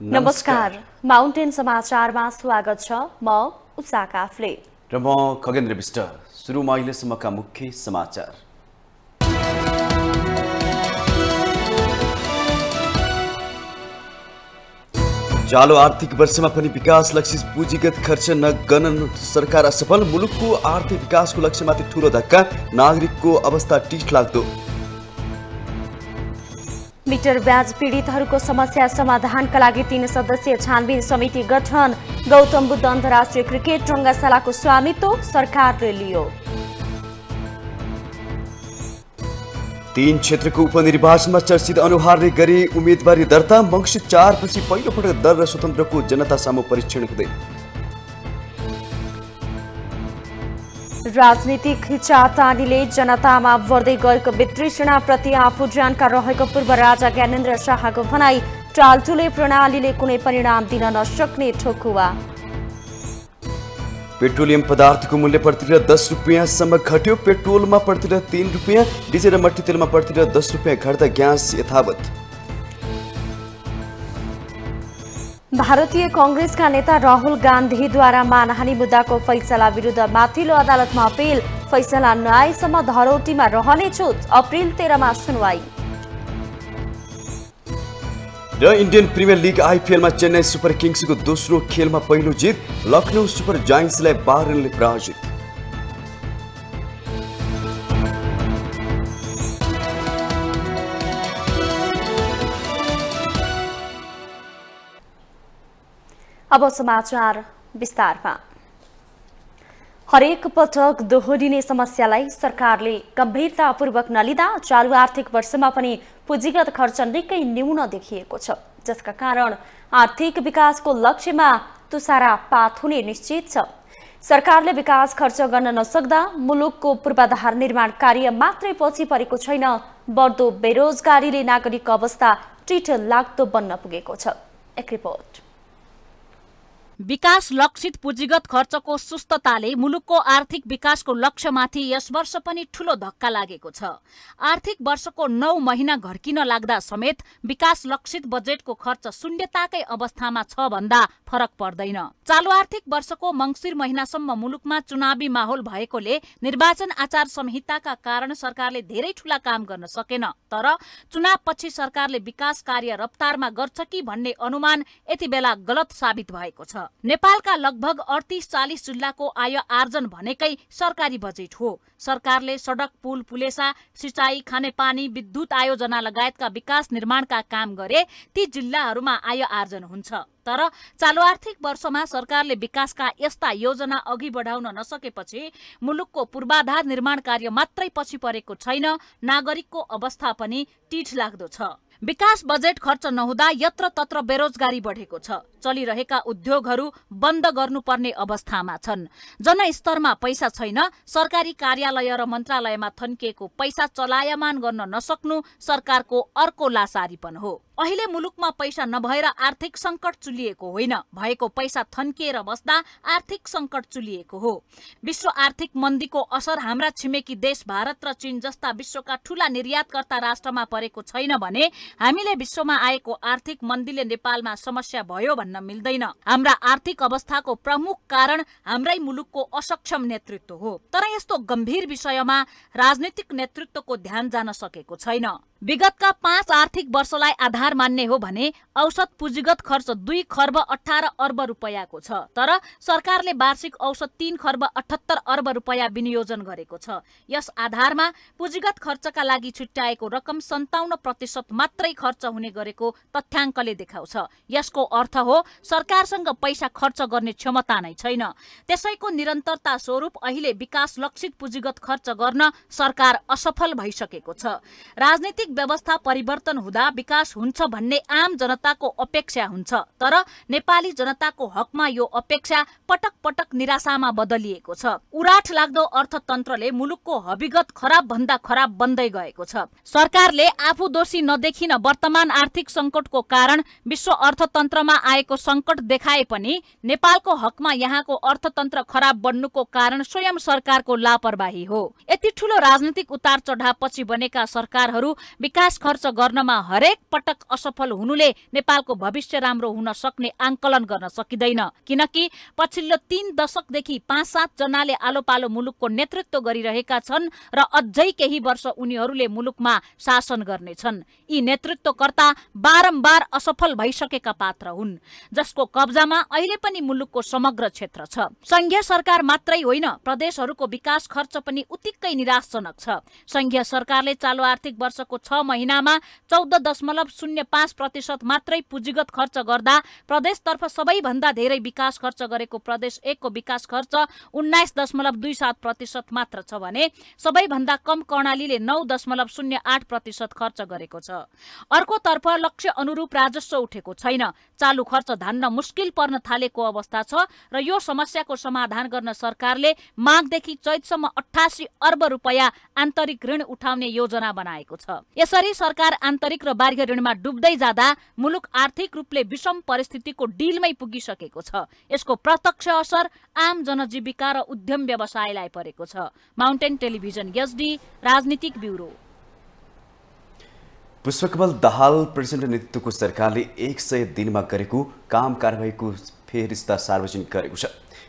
नमस्कार। माउन्टेन समाचारमा स्वागत छ। म उषा काफले र म खगेन्द्र विष्ट। सुरुमा अहिलेसम्मका मुख्य समाचार। चालु आर्थिक वर्षमा पनि विकास लक्षित पुँजीगत खर्च नगणन सरकार असफल। मुलुकको आर्थिक विकासको लक्ष्यमाथि ठुलो धक्का। नागरिकको अवस्था टिठ लाग्दो। मिटर ब्याज पीडितहरूको समस्या समाधानका लागि तीन सदस्यीय छानबिन समिति गठन। गौतम बुद्ध अन्तर्राष्ट्रिय क्रिकेट रङ्गशालाको स्वामित्व सरकारले लियो। तीन क्षेत्रको उपनिर्वाचनमा चर्चित अनुहारले गरी उम्मेदवारी दर्ता मङ्सिर चारपछि पहिलोपटक दल र स्वतन्त्रको जनता सामु परीक्षण हुँदै राजनीतिक खिचातानीले जनतामा बढ्दै गएको वितृष्णाप्रति आफू जानका रहेको पूर्व राजा ज्ञानेन्द्र शाहको भनाई टालटुले प्रणालीले कुनै परिणाम दिन नसक्ने ठोकुवा। पेट्रोलियम पदार्थको मूल्य प्रतिलिटर दस रुपियाँसम्म घट्यो। पेट्रोलमा प्रतिलिटर तिन रुपियाँ डिजेल र मट्टी तेलमा प्रतिलिटर दस रुपियाँ घट्दा ग्यास यथावत। भारतीय कङ्ग्रेसका नेता राहुल गान्धीद्वारा मानहानि मुद्दाको फैसला विरुद्ध माथिल्लो अदालतमा अपिल। फैसला नआएसम्म धरौटीमा रहने छुट अप्रिल तेह्रमा सुनवाई। र इन्डियन प्रिमियर लिग आइपिएलमा चेन्नई सुपर किङ्सको दोस्रो खेलमा पहिलो जित लखनऊ सुपर जायन्ट्सलाई बाह्र रनले पराजित। अब समाचार विस्तारमा। हरेक पटक दोहोरिने समस्यालाई सरकारले गम्भीरतापूर्वक नलिँदा चालु आर्थिक वर्षमा पनि पुँजीगत खर्च निकै न्यून देखिएको छ जसका कारण आर्थिक विकासको लक्ष्यमा तुसारा पात हुने निश्चित छ। सरकारले विकास खर्च गर्न नसक्दा मुलुकको पूर्वाधार निर्माण कार्य मात्रै पछि परेको छैन बढ्दो बेरोजगारीले नागरिक अवस्था टिट लाग्दो बन्न पुगेको छ। एक रिपोर्ट। विकास लक्षित पुँजीगत खर्चको सुस्तताले मुलुकको आर्थिक विकासको लक्ष्यमाथि यस वर्ष पनि ठूलो धक्का लागेको छ। आर्थिक वर्षको नौ महिना घर्किन लाग्दा समेत विकास लक्षित बजेटको खर्च शून्यताकै अवस्थामा छ भन्दा फरक पर्दैन। चालु आर्थिक वर्षको मङ्सिर महिनासम्म मुलुकमा चुनावी माहौल भएकोले निर्वाचन आचार संहिताका कारण सरकारले धेरै ठूला काम गर्न सकेन तर चुनावपछि सरकारले विकास कार्य रफ्तारमा गर्छ कि भन्ने अनुमान यति बेला गलत साबित भएको छ। नेपालका लगभग अडतिस चालिस जिल्लाको आय आर्जन भनेकै सरकारी बजेट हो। सरकारले सडक पुल पुलेसा सिँचाइ खानेपानी विद्युत आयोजना लगायतका विकास निर्माणका काम गरे ती जिल्लाहरूमा आय आर्जन हुन्छ। तर चालु आर्थिक वर्षमा सरकारले विकासका यस्ता योजना अघि बढाउन नसकेपछि मुलुकको पूर्वाधार निर्माण कार्य मात्रै पछि परेको छैन। नागरिकको अवस्था पनि टिठ लाग्दो छ। विकास बजेट खर्च नहुँदा यत्र तत्र बेरोजगारी बढेको छ। चलिरहेका उद्योगहरू बन्द गर्नुपर्ने अवस्थामा छन्। जनस्तरमा पैसा छैन सरकारी कार्यालय र मन्त्रालयमा थन्किएको पैसा चलायमान गर्न नसक्नु सरकारको अर्को लासारीपन हो। अहिले मुलुकमा पैसा नभएर आर्थिक सङ्कट चुलिएको होइन। भएको पैसा थन्किएर बस्दा आर्थिक सङ्कट चुलिएको हो। विश्व आर्थिक मन्दीको असर हाम्रा छिमेकी देश भारत र चीन जस्ता विश्वका ठूला निर्यातकर्ता राष्ट्रमा परेको छैन भने हामीले विश्वमा आएको आर्थिक मन्दीले नेपालमा समस्या भयो भन्न मिल्दैन। हाम्रा आर्थिक अवस्थाको प्रमुख कारण हाम्रै मुलुकको असक्षम नेतृत्व हो। तर यस्तो गम्भीर विषयमा राजनीतिक नेतृत्वको ध्यान जान सकेको छैन। विगतका पाँच आर्थिक वर्षलाई आधार मान्ने हो भने औसत पुँजीगत खर्च दुई खर्ब अठार अर्ब रुपियाँको छ तर सरकारले वार्षिक औसत तीन खर्ब अठहत्तर अर्ब रुपियाँ विनियोजन गरेको छ। यस आधारमा पुँजीगत खर्चका लागि छुट्याएको रकम सन्ताउन्न प्रतिशत मात्रै खर्च हुने गरेको तथ्याङ्कले देखाउँछ। यसको अर्थ हो सरकारसँग पैसा खर्च गर्ने क्षमता नै छैन। त्यसैको निरन्तरता स्वरूप अहिले विकास लक्षित पुँजीगत खर्च गर्न सरकार असफल भइसकेको छ। राजनीतिक व्यवस्था परिवर्तन हुँदा विकास हुन्छ भन्ने आम जनताको अपेक्षा हुन्छ तर नेपाली जनताको हकमा यो अपेक्षा पटक पटक निराशामा बदलिएको छ। उराठ लाग्दो अर्थतन्त्रले मुलुकको हविगत खराब भन्दा खराब बन्दै गएको छ। सरकारले आफू दोषी नदेखिन वर्तमान आर्थिक सङ्कटको कारण विश्व अर्थतन्त्रमा आएको सङ्कट देखाए पनि नेपालको हकमा यहाँको अर्थतन्त्र खराब बन्नुको कारण स्वयं सरकारको लापरवाही हो। यति ठुलो राजनीतिक उतार चढाव पछि बनेका सरकारहरू विकास खर्च गर्नमा हरेक पटक असफल हुनुले नेपालको भविष्य राम्रो हुन सक्ने आङ्कलन गर्न सकिँदैन। किनकि पछिल्लो तीन दशकदेखि पाँच सात जनाले आलो पालो मुलुकको नेतृत्व गरिरहेका छन् र अझै केही वर्ष उनीहरूले मुलुकमा शासन गर्नेछन्। यी नेतृत्वकर्ता बारम्बार असफल भइसकेका पात्र हुन् जसको कब्जामा अहिले पनि मुलुकको समग्र क्षेत्र छ। संघीय सरकार मात्रै होइन प्रदेशहरूको विकास खर्च पनि उत्तिकै निराशजनक छ। संघीय सरकारले चालु आर्थिक वर्षको छ महिनामा चौध दशमलव शून्य पाँच प्रतिशत मात्रै पुँजीगत खर्च गर्दा प्रदेशतर्फ सबैभन्दा धेरै विकास खर्च गरेको प्रदेश एकको विकास खर्च उन्नाइस दशमलव दुई सात प्रतिशत मात्र छ भने सबैभन्दा कम कर्णालीले नौ दशमलव शून्य आठ प्रतिशत खर्च गरेको छ। अर्कोतर्फ लक्ष्य अनुरूप राजस्व उठेको छैन। चालु खर्च धान्न मुस्किल पर्न थालेको अवस्था छ र यो समस्याको समाधान गर्न सरकारले माघदेखि चैतसम्म अठासी अर्ब रुपियाँ आन्तरिक ऋण उठाउने योजना बनाएको छ। यसरी सरकार आन्तरिक र बाह्य ऋणमा डुब्दै जाँदा मुलुक आर्थिक रूपले विषम परिस्थितिको डिलमै पुगिसकेको छ। यसको प्रत्यक्ष असर आम जनजीविका र उद्यम व्यवसायलाई परेको छ। माउन्टेन टेलिभिजन एसडी राजनीतिक ब्युरो। पुष्पकमल दाहाल प्रचण्ड नेतृत्वको सरकारले एक सय दिनमा गरेको काम कारवाहीको फेरिस्ता सार्वजनिक गरेको छ।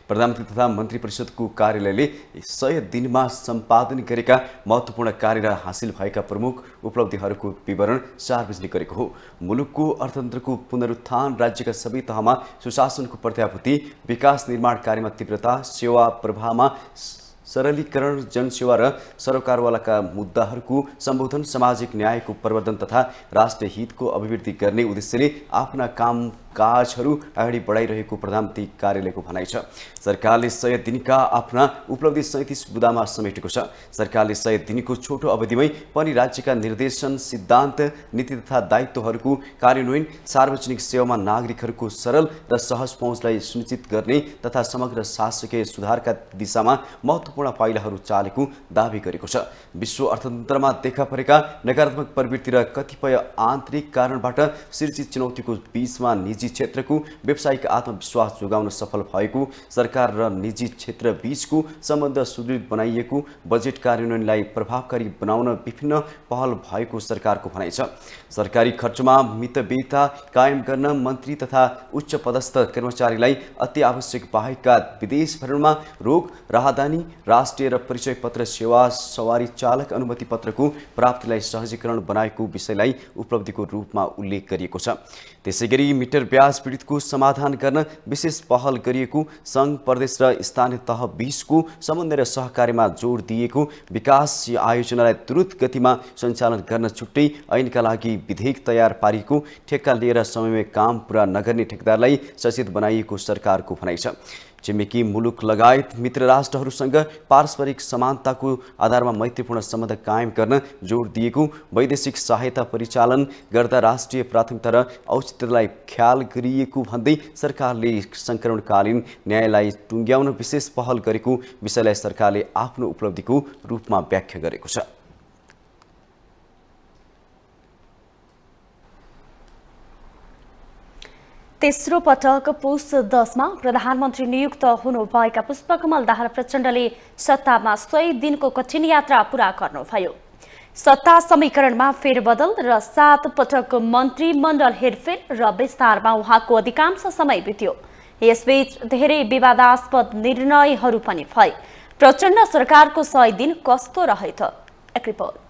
प्रधानमन्त्री तथा मन्त्री परिषदको कार्यालयले सय दिनमा सम्पादन गरेका महत्त्वपूर्ण कार्य हासिल भएका प्रमुख उपलब्धिहरूको विवरण सार्वजनिक गरेको हो मुलुकको अर्थतन्त्रको पुनरुत्थान राज्यका सबै तहमा सुशासनको प्रत्याभूति विकास निर्माण कार्यमा तीव्रता सेवा प्रवाहमा सरलीकरण जनसेवा र सरोकारवालाका मुद्दाहरूको सम्बोधन सामाजिक न्यायको प्रवर्धन तथा राष्ट्रिय हितको अभिवृद्धि गर्ने उद्देश्यले आफ्ना काम काजहरू अगाडि बढाइरहेको प्रधानमन्त्री कार्यालयको भनाइ छ। सरकारले सय दिनका आफ्ना उपलब्धि सैँतिस बुदामा समेटेको छ। सरकारले सय दिनको छोटो अवधिमै पनि राज्यका निर्देशन सिद्धान्त नीति तथा दायित्वहरूको कार्यान्वयन सार्वजनिक सेवामा नागरिकहरूको सरल र सहज पहुँचलाई सुनिश्चित गर्ने तथा समग्र शासकीय सुधारका दिशामा महत्त्वपूर्ण पाइलाहरू चालेको दावी गरेको छ। विश्व अर्थतन्त्रमा देखा परेका नकारात्मक प्रवृत्ति र कतिपय आन्तरिक कारणबाट सिर्जित चुनौतीको बीचमा निजी क्षेत्रको व्यावसायिक आत्मविश्वास जोगाउन सफल भएको सरकार र निजी क्षेत्र बीचको सम्बन्ध सुदृढ बनाइएको बजेट कार्यान्वयनलाई प्रभावकारी बनाउन विभिन्न पहल भएको सरकारको भनाइ छ। सरकारी खर्चमा मितव्ययता कायम गर्न मन्त्री तथा उच्च पदस्थ कर्मचारीलाई अति आवश्यक बाहेकका विदेश भ्रमणमा रोग राहदानी राष्ट्रिय र परिचय पत्र सेवा सवारी चालक अनुमति पत्रको प्राप्तिलाई सहजीकरण बनाएको विषयलाई उपलब्धिको रूपमा उल्लेख गरिएको छ। त्यसै गरी मिटर ब्याज पीडितको समाधान गर्न विशेष पहल गरिएको सङ्घ प्रदेश र स्थानीय तह बीचको समन्वय र सहकार्यमा जोड दिएको विकास आयोजनालाई द्रुत गतिमा सञ्चालन गर्न छुट्टै ऐनका लागि विधेयक तयार पारिएको ठेक्का लिएर समयमै काम पुरा नगर्ने ठेकदारलाई सचेत बनाइएको सरकारको भनाइ छ। छिमेकी मुलुक लगायत मित्र राष्ट्रहरूसँग पारस्परिक समानताको आधारमा मैत्रीपूर्ण सम्बन्ध कायम गर्न जोड दिएको वैदेशिक सहायता परिचालन गर्दा राष्ट्रिय प्राथमिकता र औचित्यलाई ख्याल गरिएको भन्दै सरकारले सङ्करणकालीन न्यायलाई टुङ्ग्याउन विशेष पहल गरेको विषयलाई सरकारले आफ्नो उपलब्धिको रूपमा व्याख्या गरेको छ। तेस्रो पटक पुष दसमा प्रधानमन्त्री नियुक्त हुनुभएका पुष्पकमल दाहाल प्रचण्डले सत्तामा सय दिनको कठिन यात्रा पुरा गर्नुभयो। सत्ता समीकरणमा फेरबदल र सात पटक मन्त्रीमण्डल हेरफेर र विस्तारमा उहाँको अधिकांश समय बित्यो। यसबीच धेरै विवादास्पद निर्णयहरू पनि भए। प्रचण्ड सरकारको सय दिन कस्तो रहे त एक रिपोर्ट।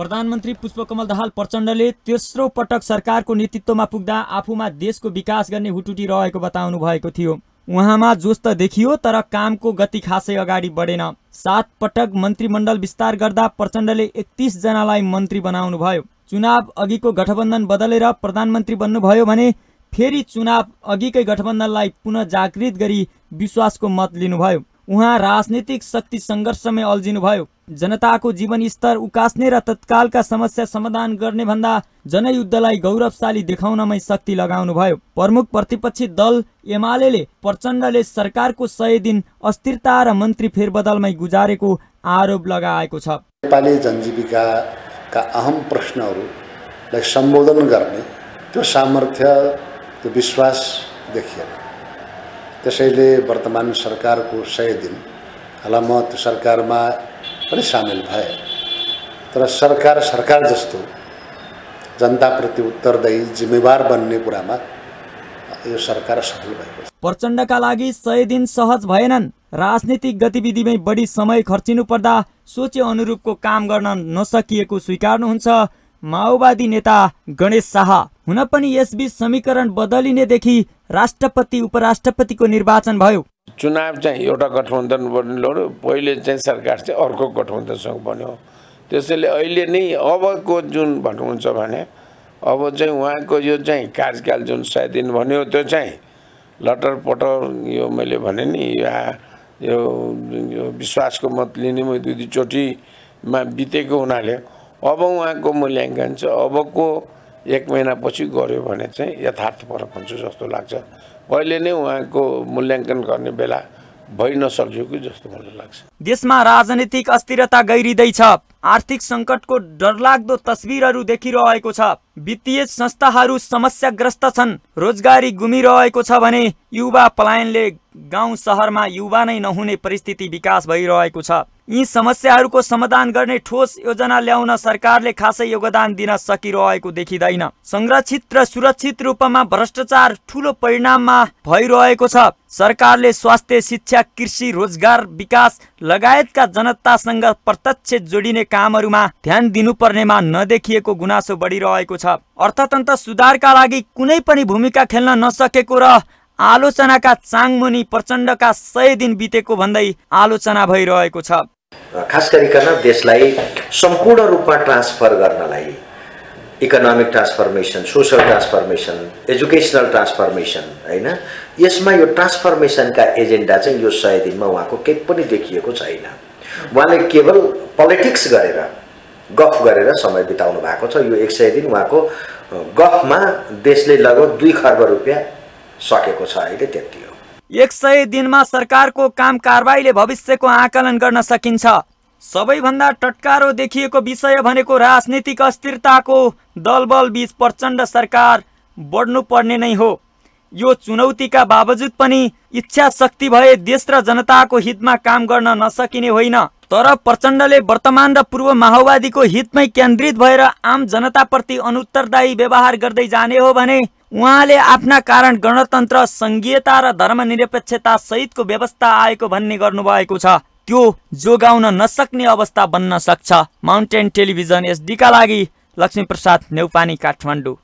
प्रधानमन्त्री पुष्पकमल दाहाल प्रचण्डले तेस्रो पटक सरकारको नेतृत्वमा पुग्दा आफूमा देशको विकास गर्ने हुटुटी रहेको बताउनु भएको थियो। उहाँमा जोस त देखियो तर कामको गति खासै अगाडि बढेन। सात पटक मन्त्रीमण्डल विस्तार गर्दा प्रचण्डले एकतिस जनालाई मन्त्री बनाउनु भयो। चुनाव अघिको गठबन्धन बदलेर प्रधानमन्त्री बन्नुभयो भने फेरि चुनाव अघिकै गठबन्धनलाई पुनः जागृत गरी विश्वासको मत लिनुभयो। उहाँ राजनीतिक शक्ति सङ्घर्षमै अल्झिनुभयो जनताको जीवन स्तर उकास्ने र तत्कालका समस्या समाधान गर्ने भन्दा जनयुद्धलाई गौरवशाली देखाउनमै शक्ति लगाउनु भयो। प्रमुख प्रतिपक्षी दल एमाले प्रचण्डले सरकारको सय दिन अस्थिरता र मन्त्री फेरबदलमै गुजारेको आरोप लगाएको छ। नेपाली जनजीविकाका अहम प्रश्नहरूलाई सम्बोधन गर्ने त्यो सामर्थ्य त्यो विश्वास देखिएन। त्यसैले वर्तमान सरकारको सय दिन म त्यो सरकारमा पनि सामेल भए तर सरकार सरकार जस्तो जनताप्रति उत्तरदायी जिम्मेवार बन्ने कुरामा यो सरकार सफल भएको छ प्रचण्डका लागि सय दिन सहज भएनन् राजनीतिक गतिविधिमै बढी समय खर्चिनु पर्दा सोचे अनुरूपको काम गर्न नसकिएको स्वीकार्नुहुन्छ माओवादी नेता गणेश शाह हुन पनि यसबीच समीकरण बदलिनेदेखि राष्ट्रपति उपराष्ट्रपतिको निर्वाचन भयो। चुनाव चाहिँ एउटा गठबन्धन बन्नु पहिले चाहिँ सरकार चाहिँ अर्को गठबन्धनसँग बन्यो। त्यसैले अहिले नै अबको जुन भन्नुहुन्छ भने अब चाहिँ उहाँको यो चाहिँ कार्यकाल जुन सय दिन भन्यो त्यो चाहिँ लटर पटर यो मैले भने नि या यो यो विश्वासको मत लिने म दुई दुईचोटिमा बितेको हुनाले अब उहाँको मूल्याङ्कन चाहिँ अबको एक महिनापछि गऱ्यो भने चाहिँ यथार्थपरक हुन्छ जस्तो लाग्छ। पहिले नै उहाँको मूल्याङ्कन गर्ने बेला भइ नसकेको जस्तो मलाई लाग्छ। देशमा राजनीतिक अस्थिरता गहिरिँदैछ। आर्थिक सङ्कटको डरलाग्दो तस्विरहरू देखिरहेको छ। वित्तीय संस्थाहरू समस्याग्रस्त छन्। रोजगारी गुमिरहेको छ भने युवा पलायनले गाउँ सहरमा युवा नै नहुने परिस्थिति विकास भइरहेको छ। यी समस्याहरूको समाधान गर्ने ठोस योजना ल्याउन सरकारले खासै योगदान दिन सकिरहेको देखिँदैन। संरक्षित र सुरक्षित रूपमा भ्रष्टाचार ठुलो परिणाममा भइरहेको छ। सरकारले स्वास्थ्य शिक्षा कृषि रोजगार विकास लगायतका जनतासँग प्रत्यक्ष जोडिने कामहरूमा ध्यान दिनुपर्नेमा नदेखिएको गुनासो बढिरहेको छ। अर्थतन्त्र सुधारका लागि कुनै पनि भूमिका खेल्न नसकेको र आलोचनाका चाङमुनि प्रचण्डका सय दिन बितेको भन्दै आलोचना भइरहेको छ। खास गरिकन देशलाई सम्पूर्ण रूपमा ट्रान्सफर गर्नलाई economic transformation social transformation educational transformation होइन? यसमा यो ट्रान्सफर्मेसनका एजेन्डा चाहिँ यो सय दिनमा उहाँको केही पनि देखिएको छैन। उहाँले केवल पोलिटिक्स गरेर गफ गरेर समय बिताउनु भएको छ। यो एक सय दिन उहाँको गफमा देशले लगभग दुई खर्ब रुपियाँ सकेको छ अहिले त्यति हो। एक सय दिनमा सरकारको काम कारबाहीले भविष्यको आकलन गर्न सकिन्छ। सबैभन्दा टटकारो देखिएको विषय भनेको राजनीतिक अस्थिरताको दलबल बीच प्रचण्ड सरकार बढ्नु पर्ने नै हो। यो चुनौतीका बावजुद पनि इच्छा शक्ति भए देश र जनताको हितमा काम गर्न नसकिने होइन। तर प्रचण्डले वर्तमान र पूर्व माओवादीको हितमै केन्द्रित भएर आम जनताप्रति अनुत्तरदायी व्यवहार गर्दै जाने हो भने उहाँले आफ्ना कारण गणतन्त्र सङ्घीयता र धर्मनिरपेक्षता सहितको व्यवस्था आएको भन्ने गर्नुभएको छ। त्यो जोगाउन नसक्ने अवस्था बन्न सक्छ। माउन्टेन टेलिभिजन एसडीका लागि लक्ष्मीप्रसाद नेउपानी काठमाडौँ।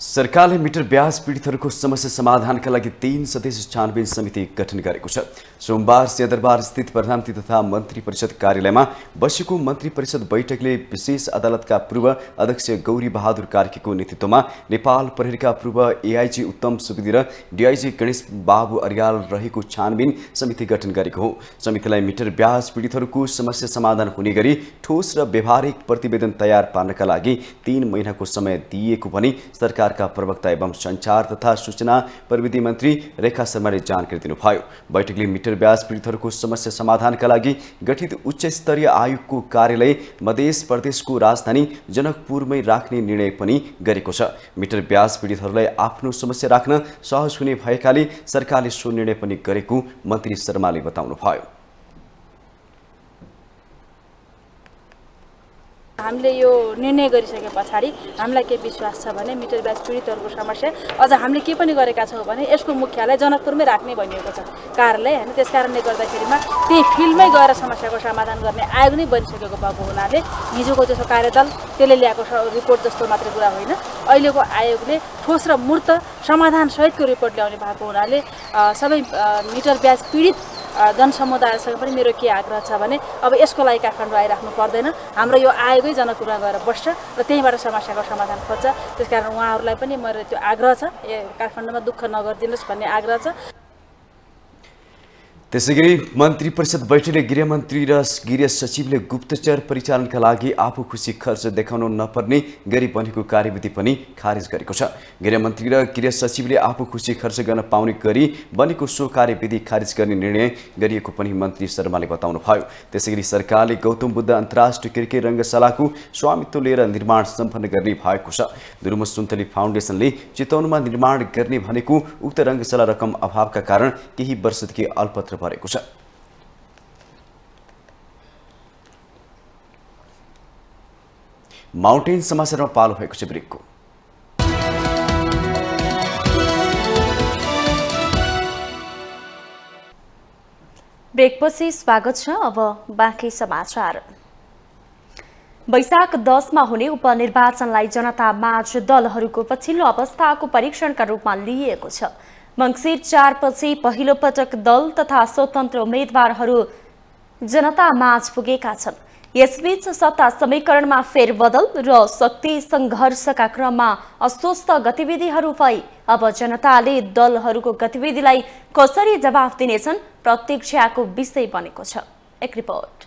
सरकारले मिटर ब्याज पीडितहरूको समस्या समाधानका लागि तीन सदस्य छानबिन समिति गठन गरेको छ। सोमबार सिंहदरबार स्थित प्रधानमन्त्री तथा मन्त्री परिषद कार्यालयमा बसेको मन्त्री परिषद बैठकले विशेष अदालतका पूर्व अध्यक्ष गौरी बहादुर कार्कीको नेतृत्वमा नेपाल प्रहरीका पूर्व एआइजी उत्तम सुवेदी र डिआइजी गणेश बाबु अरियाल रहेको छानबिन समिति गठन गरेको हो। समितिलाई मिटर ब्याज पीडितहरूको समस्या समाधान हुने गरी ठोस र व्यवहारिक प्रतिवेदन तयार पार्नका लागि तीन महिनाको समय दिइएको भनी सरकारका प्रवक्ता एवं सञ्चार तथा सूचना प्रविधि मन्त्री रेखा शर्माले जानकारी दिनुभयो। बैठकले मिटर ब्याज पीडितहरूको समस्या समाधानका लागि गठित उच्च स्तरीय आयोगको कार्यालय मधेस प्रदेशको राजधानी जनकपुरमै राख्ने निर्णय पनि गरेको छ। मिटर ब्याज पीडितहरूलाई आफ्नो समस्या राख्न सहज हुने भएकाले सरकारले सो निर्णय पनि गरेको मन्त्री शर्माले बताउनुभयो। हामीले यो निर्णय गरिसके पछाडि हामीलाई के विश्वास छ भने मिटर ब्याज पीडितहरूको समस्या अझ हामीले के पनि गरेका छौँ भने यसको मुख्यालय जनकपुरमै राख्ने भनिएको छ। कार्यालय होइन त्यस कारणले गर्दाखेरिमा त्यही फिल्डमै गएर समस्याको समाधान गर्ने आयोग नै बनिसकेको भएको हुनाले हिजोको जस्तो कार्यदल त्यसले ल्याएको रिपोर्ट जस्तो मात्रै कुरा होइन। अहिलेको आयोगले ठोस र मूर्त समाधानसहितको रिपोर्ट ल्याउने भएको हुनाले सबै मिटर ब्याज पीडित जनसमुदायसँग पनि मेरो के आग्रह छ भने अब यसको लागि काठमाडौँ आइराख्नु पर्दैन। हाम्रो यो आयोगै जनकपुरमा गएर बस्छ र त्यहीँबाट समस्याको समाधान खोज्छ। त्यस कारण उहाँहरूलाई पनि मेरो त्यो आग्रह छ। ए काठमाडौँमा दुःख नगरिदिनुहोस् भन्ने आग्रह छ। त्यसै गरी मन्त्री परिषद बैठकले गृहमन्त्री र गृह सचिवले गुप्तचर परिचालनका लागि आफू खुसी खर्च देखाउन नपर्ने गरी बनेको कार्यविधि पनि खारेज गरेको छ। गृहमन्त्री र गृह सचिवले आफू खुसी खर्च गर्न पाउने गरी बनेको सो कार्यविधि खारेज गर्ने निर्णय गरिएको पनि मन्त्री शर्माले बताउनुभयो। त्यसै गरी सरकारले गौतम बुद्ध अन्तर्राष्ट्रिय क्रिकेट रङ्गशालाको स्वामित्व लिएर निर्माण सम्पन्न गर्ने भएको छ। दुर्म सुन्तली फाउन्डेसनले चितवनमा निर्माण गर्ने भनेको उक्त रङ्गशाला रकम अभावका कारण केही वर्षदेखि अल्पत्र परेको छ माउन्टेन समाचारमा पालो भएको छ ब्रेकको ब्रेकपछि स्वागत छ अब बाँकी समाचार वैशाख दसमा हुने उपनिर्वाचनलाई जनता माझ दलहरूको पछिल्लो अवस्थाको परीक्षणका रूपमा लिइएको छ मङ्सिर चारपछि पहिलो पटक दल तथा स्वतन्त्र उम्मेद्वारहरू जनता माझ पुगेका छन्। यसबीच सत्ता समीकरणमा फेरबदल र शक्ति सङ्घर्षका क्रममा अस्वस्थ गतिविधिहरू भई अब जनताले दलहरूको गतिविधिलाई कसरी जवाफ दिनेछन् प्रतीक्षाको विषय बनेको छ। एक रिपोर्ट।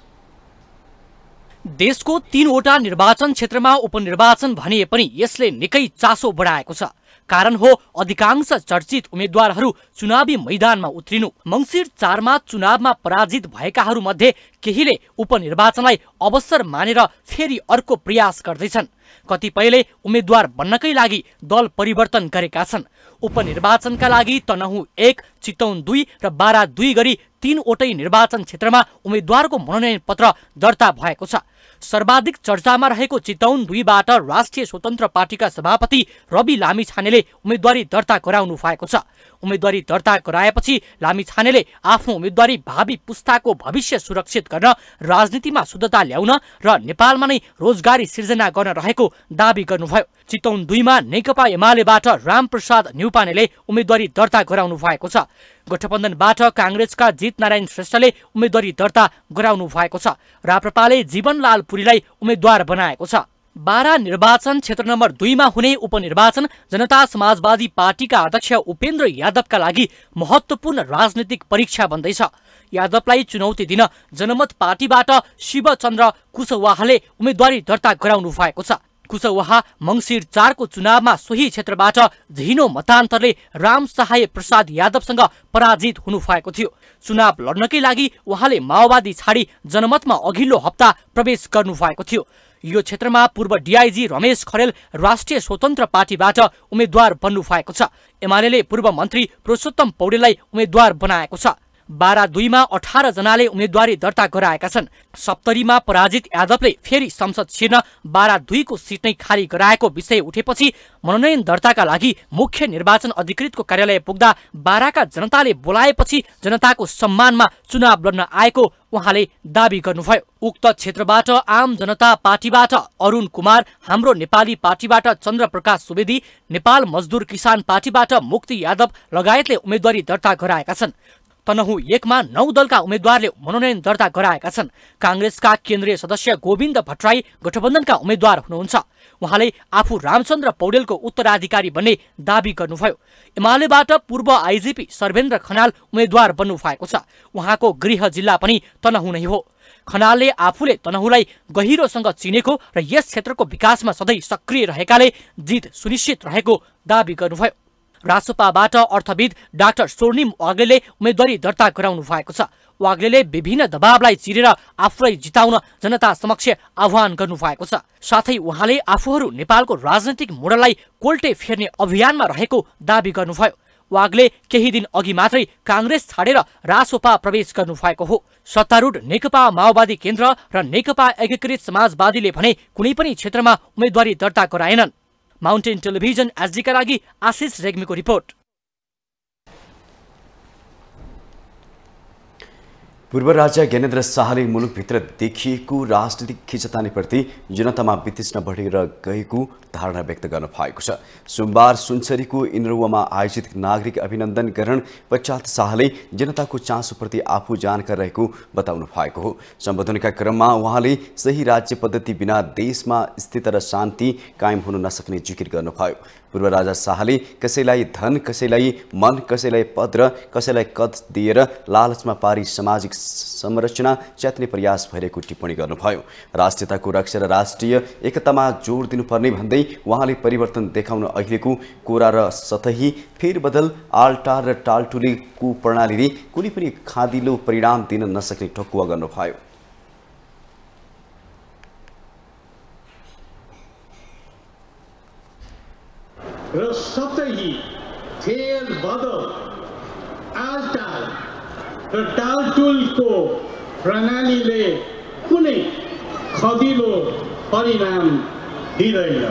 देशको तीनवटा निर्वाचन क्षेत्रमा उपनिर्वाचन भनिए पनि यसले निकै चासो बढाएको छ। कारण हो अधिकांश चर्चित उम्मेद्वारहरू चुनावी मैदानमा उत्रिनु। मङ्सिर चारमा चुनावमा पराजित भएकाहरू मध्ये केहीले उपनिर्वाचनलाई अवसर मानेर फेरि अर्को प्रयास गर्दैछन्। कतिपयले उम्मेद्वार बन्नकै लागि दल परिवर्तन गरेका छन्। उपनिर्वाचनका लागि तनहु एक चितौन दुई र बारा दुई गरी तीनवटै निर्वाचन क्षेत्रमा उम्मेद्वारको मनोनयन पत्र दर्ता भएको छ। सर्वाधिक चर्चामा रहेको चितौन दुईबाट राष्ट्रिय स्वतन्त्र पार्टीका सभापति रवि लामिछानेले उम्मेद्वारी दर्ता गराउनु भएको छ। उम्मेद्वारी दर्ता गराएपछि लामिछानेले आफ्नो उम्मेद्वारी भावी पुस्ताको भविष्य सुरक्षित गर्न राजनीतिमा शुद्धता ल्याउन र नेपालमा नै रोजगारी सिर्जना गर्न रहेको दावी गर्नुभयो। चितौन दुईमा नेकपा एमालेबाट रामप्रसाद न्युपानेले उम्मेद्वारी दर्ता गराउनु भएको छ। गठबन्धनबाट काङ्ग्रेसका जित नारायण श्रेष्ठले उम्मेद्वारी दर्ता गराउनु भएको छ। राप्रपाले जीवनलाल पुरीलाई उम्मेद्वार बनाएको छ। बारा निर्वाचन क्षेत्र नम्बर दुईमा हुने उपनिर्वाचन जनता समाजवादी पार्टीका अध्यक्ष उपेन्द्र यादवका लागि महत्वपूर्ण राजनीतिक परीक्षा बन्दैछ। यादवलाई चुनौती दिन जनमत पार्टीबाट शिवचन्द्र कुशवाहाले उम्मेद्वारी दर्ता गराउनु भएको छ। कुशवाहा मङ्सिर चारको चुनावमा सोही क्षेत्रबाट झिनो मतान्तरले राम सहाय प्रसाद यादवसँग पराजित हुनु भएको थियो। चुनाव लड्नकै लागि उहाँले माओवादी छाडी जनमतमा अघिल्लो हप्ता प्रवेश गर्नु भएको थियो। यो क्षेत्रमा पूर्व डिआइजी रमेश खरेल राष्ट्रिय स्वतन्त्र पार्टीबाट उम्मेद्वार बन्नु भएको छ। एमाले पूर्व मन्त्री पुरुषोत्तम पौडेललाई उम्मेद्वार बनाएको छ। बारा दुईमा अठार जनाले उम्मेद्वारी दर्ता गराएका छन्। सप्तरीमा पराजित यादवले फेरि संसद छिर्न बारा दुईको सिट नै खाली गराएको विषय उठेपछि मनोनयन दर्ताका लागि मुख्य निर्वाचन अधिकृतको कार्यालय पुग्दा बाराका जनताले बोलाएपछि जनताको सम्मानमा चुनाव लड्न आएको उहाँले दावी गर्नुभयो। उक्त क्षेत्रबाट आम जनता पार्टीबाट अरुण कुमार हाम्रो नेपाली पार्टीबाट चन्द्रप्रकाश सुवेदी नेपाल मजदुर किसान पार्टीबाट मुक्ति यादव लगायतले उम्मेद्वारी दर्ता गराएका छन्। तनहु एकमा नौ दलका उम्मेद्वारले मनोनयन दर्ता गराएका छन्। काङ्ग्रेसका केन्द्रीय सदस्य गोविन्द भट्टराई गठबन्धनका उम्मेद्वार हुनुहुन्छ। उहाँले आफू रामचन्द्र पौडेलको उत्तराधिकारी बन्ने दावी गर्नुभयो। एमालेबाट पूर्व आइजिपी सर्वेन्द्र खनाल उम्मेद्वार बन्नु भएको छ। उहाँको गृह जिल्ला पनि तनहु नै हो। खनालले आफूले तनहुलाई गहिरोसँग चिनेको र यस क्षेत्रको विकासमा सधैँ सक्रिय रहेकाले जित सुनिश्चित रहेको दावी गर्नुभयो। रासोपाबाट अर्थविद डाक्टर स्वर्णिम वाग्लेले उम्मेद्वारी दर्ता गराउनु भएको छ। वाग्लेले विभिन्न दबावलाई चिरेर आफूलाई जिताउन जनता समक्ष आह्वान गर्नु भएको छ। साथै उहाँले आफूहरू नेपालको राजनैतिक मोडललाई कोल्टे फेर्ने अभियानमा रहेको दावी गर्नुभयो। वाग्ले केही दिन अघि मात्रै काङ्ग्रेस छाडेर रासोपा प्रवेश गर्नु भएको हो। सत्तारूढ नेकपा माओवादी केन्द्र र नेकपा एकीकृत समाजवादीले भने कुनै पनि क्षेत्रमा उम्मेद्वारी दर्ता गराएनन्। माउन्टेन टेलिभिजन एसडीका लागि आशिष रेग्मीको रिपोर्ट। पूर्व राजा ज्ञानेन्द्र शाहले मुलुकभित्र देखिएको राजनीतिक खिचतानीप्रति जनतामा वितृष्ण बढेर गएको धारणा व्यक्त गर्नु भएको छ। सोमबार सुनसरीको इन्द्रुवामा आयोजित नागरिक अभिनन्दन ग्रहण पश्चात शाहले जनताको चासोप्रति आफू जानकार रहेको बताउनु भएको हो। सम्बोधनका क्रममा उहाँले सही राज्य पद्धति बिना देशमा स्थिति र शान्ति कायम हुन नसक्ने जिकिर गर्नुभयो। पूर्व राजा शाहले कसैलाई धन कसैलाई मन कसैलाई पद र कसैलाई कद दिएर लालचमा पारी सामाजिक संरचना च्यात्ने प्रयास भइरहेको टिप्पणी गर्नुभयो। राष्ट्रियताको रक्षा र राष्ट्रिय एकतामा जोड दिनुपर्ने भन्दै उहाँले परिवर्तन देखाउन अहिलेको कोरा र सतही फेरबदल आलटार र टालटुली कुप्रणालीले कुनै पनि खादिलो परिणाम दिन नसक्ने ठकुवा गर्नुभयो। र सतही फेर बदल आलटाल र टालटुलको प्रणालीले कुनै खदिलो परिणाम दिँदैन।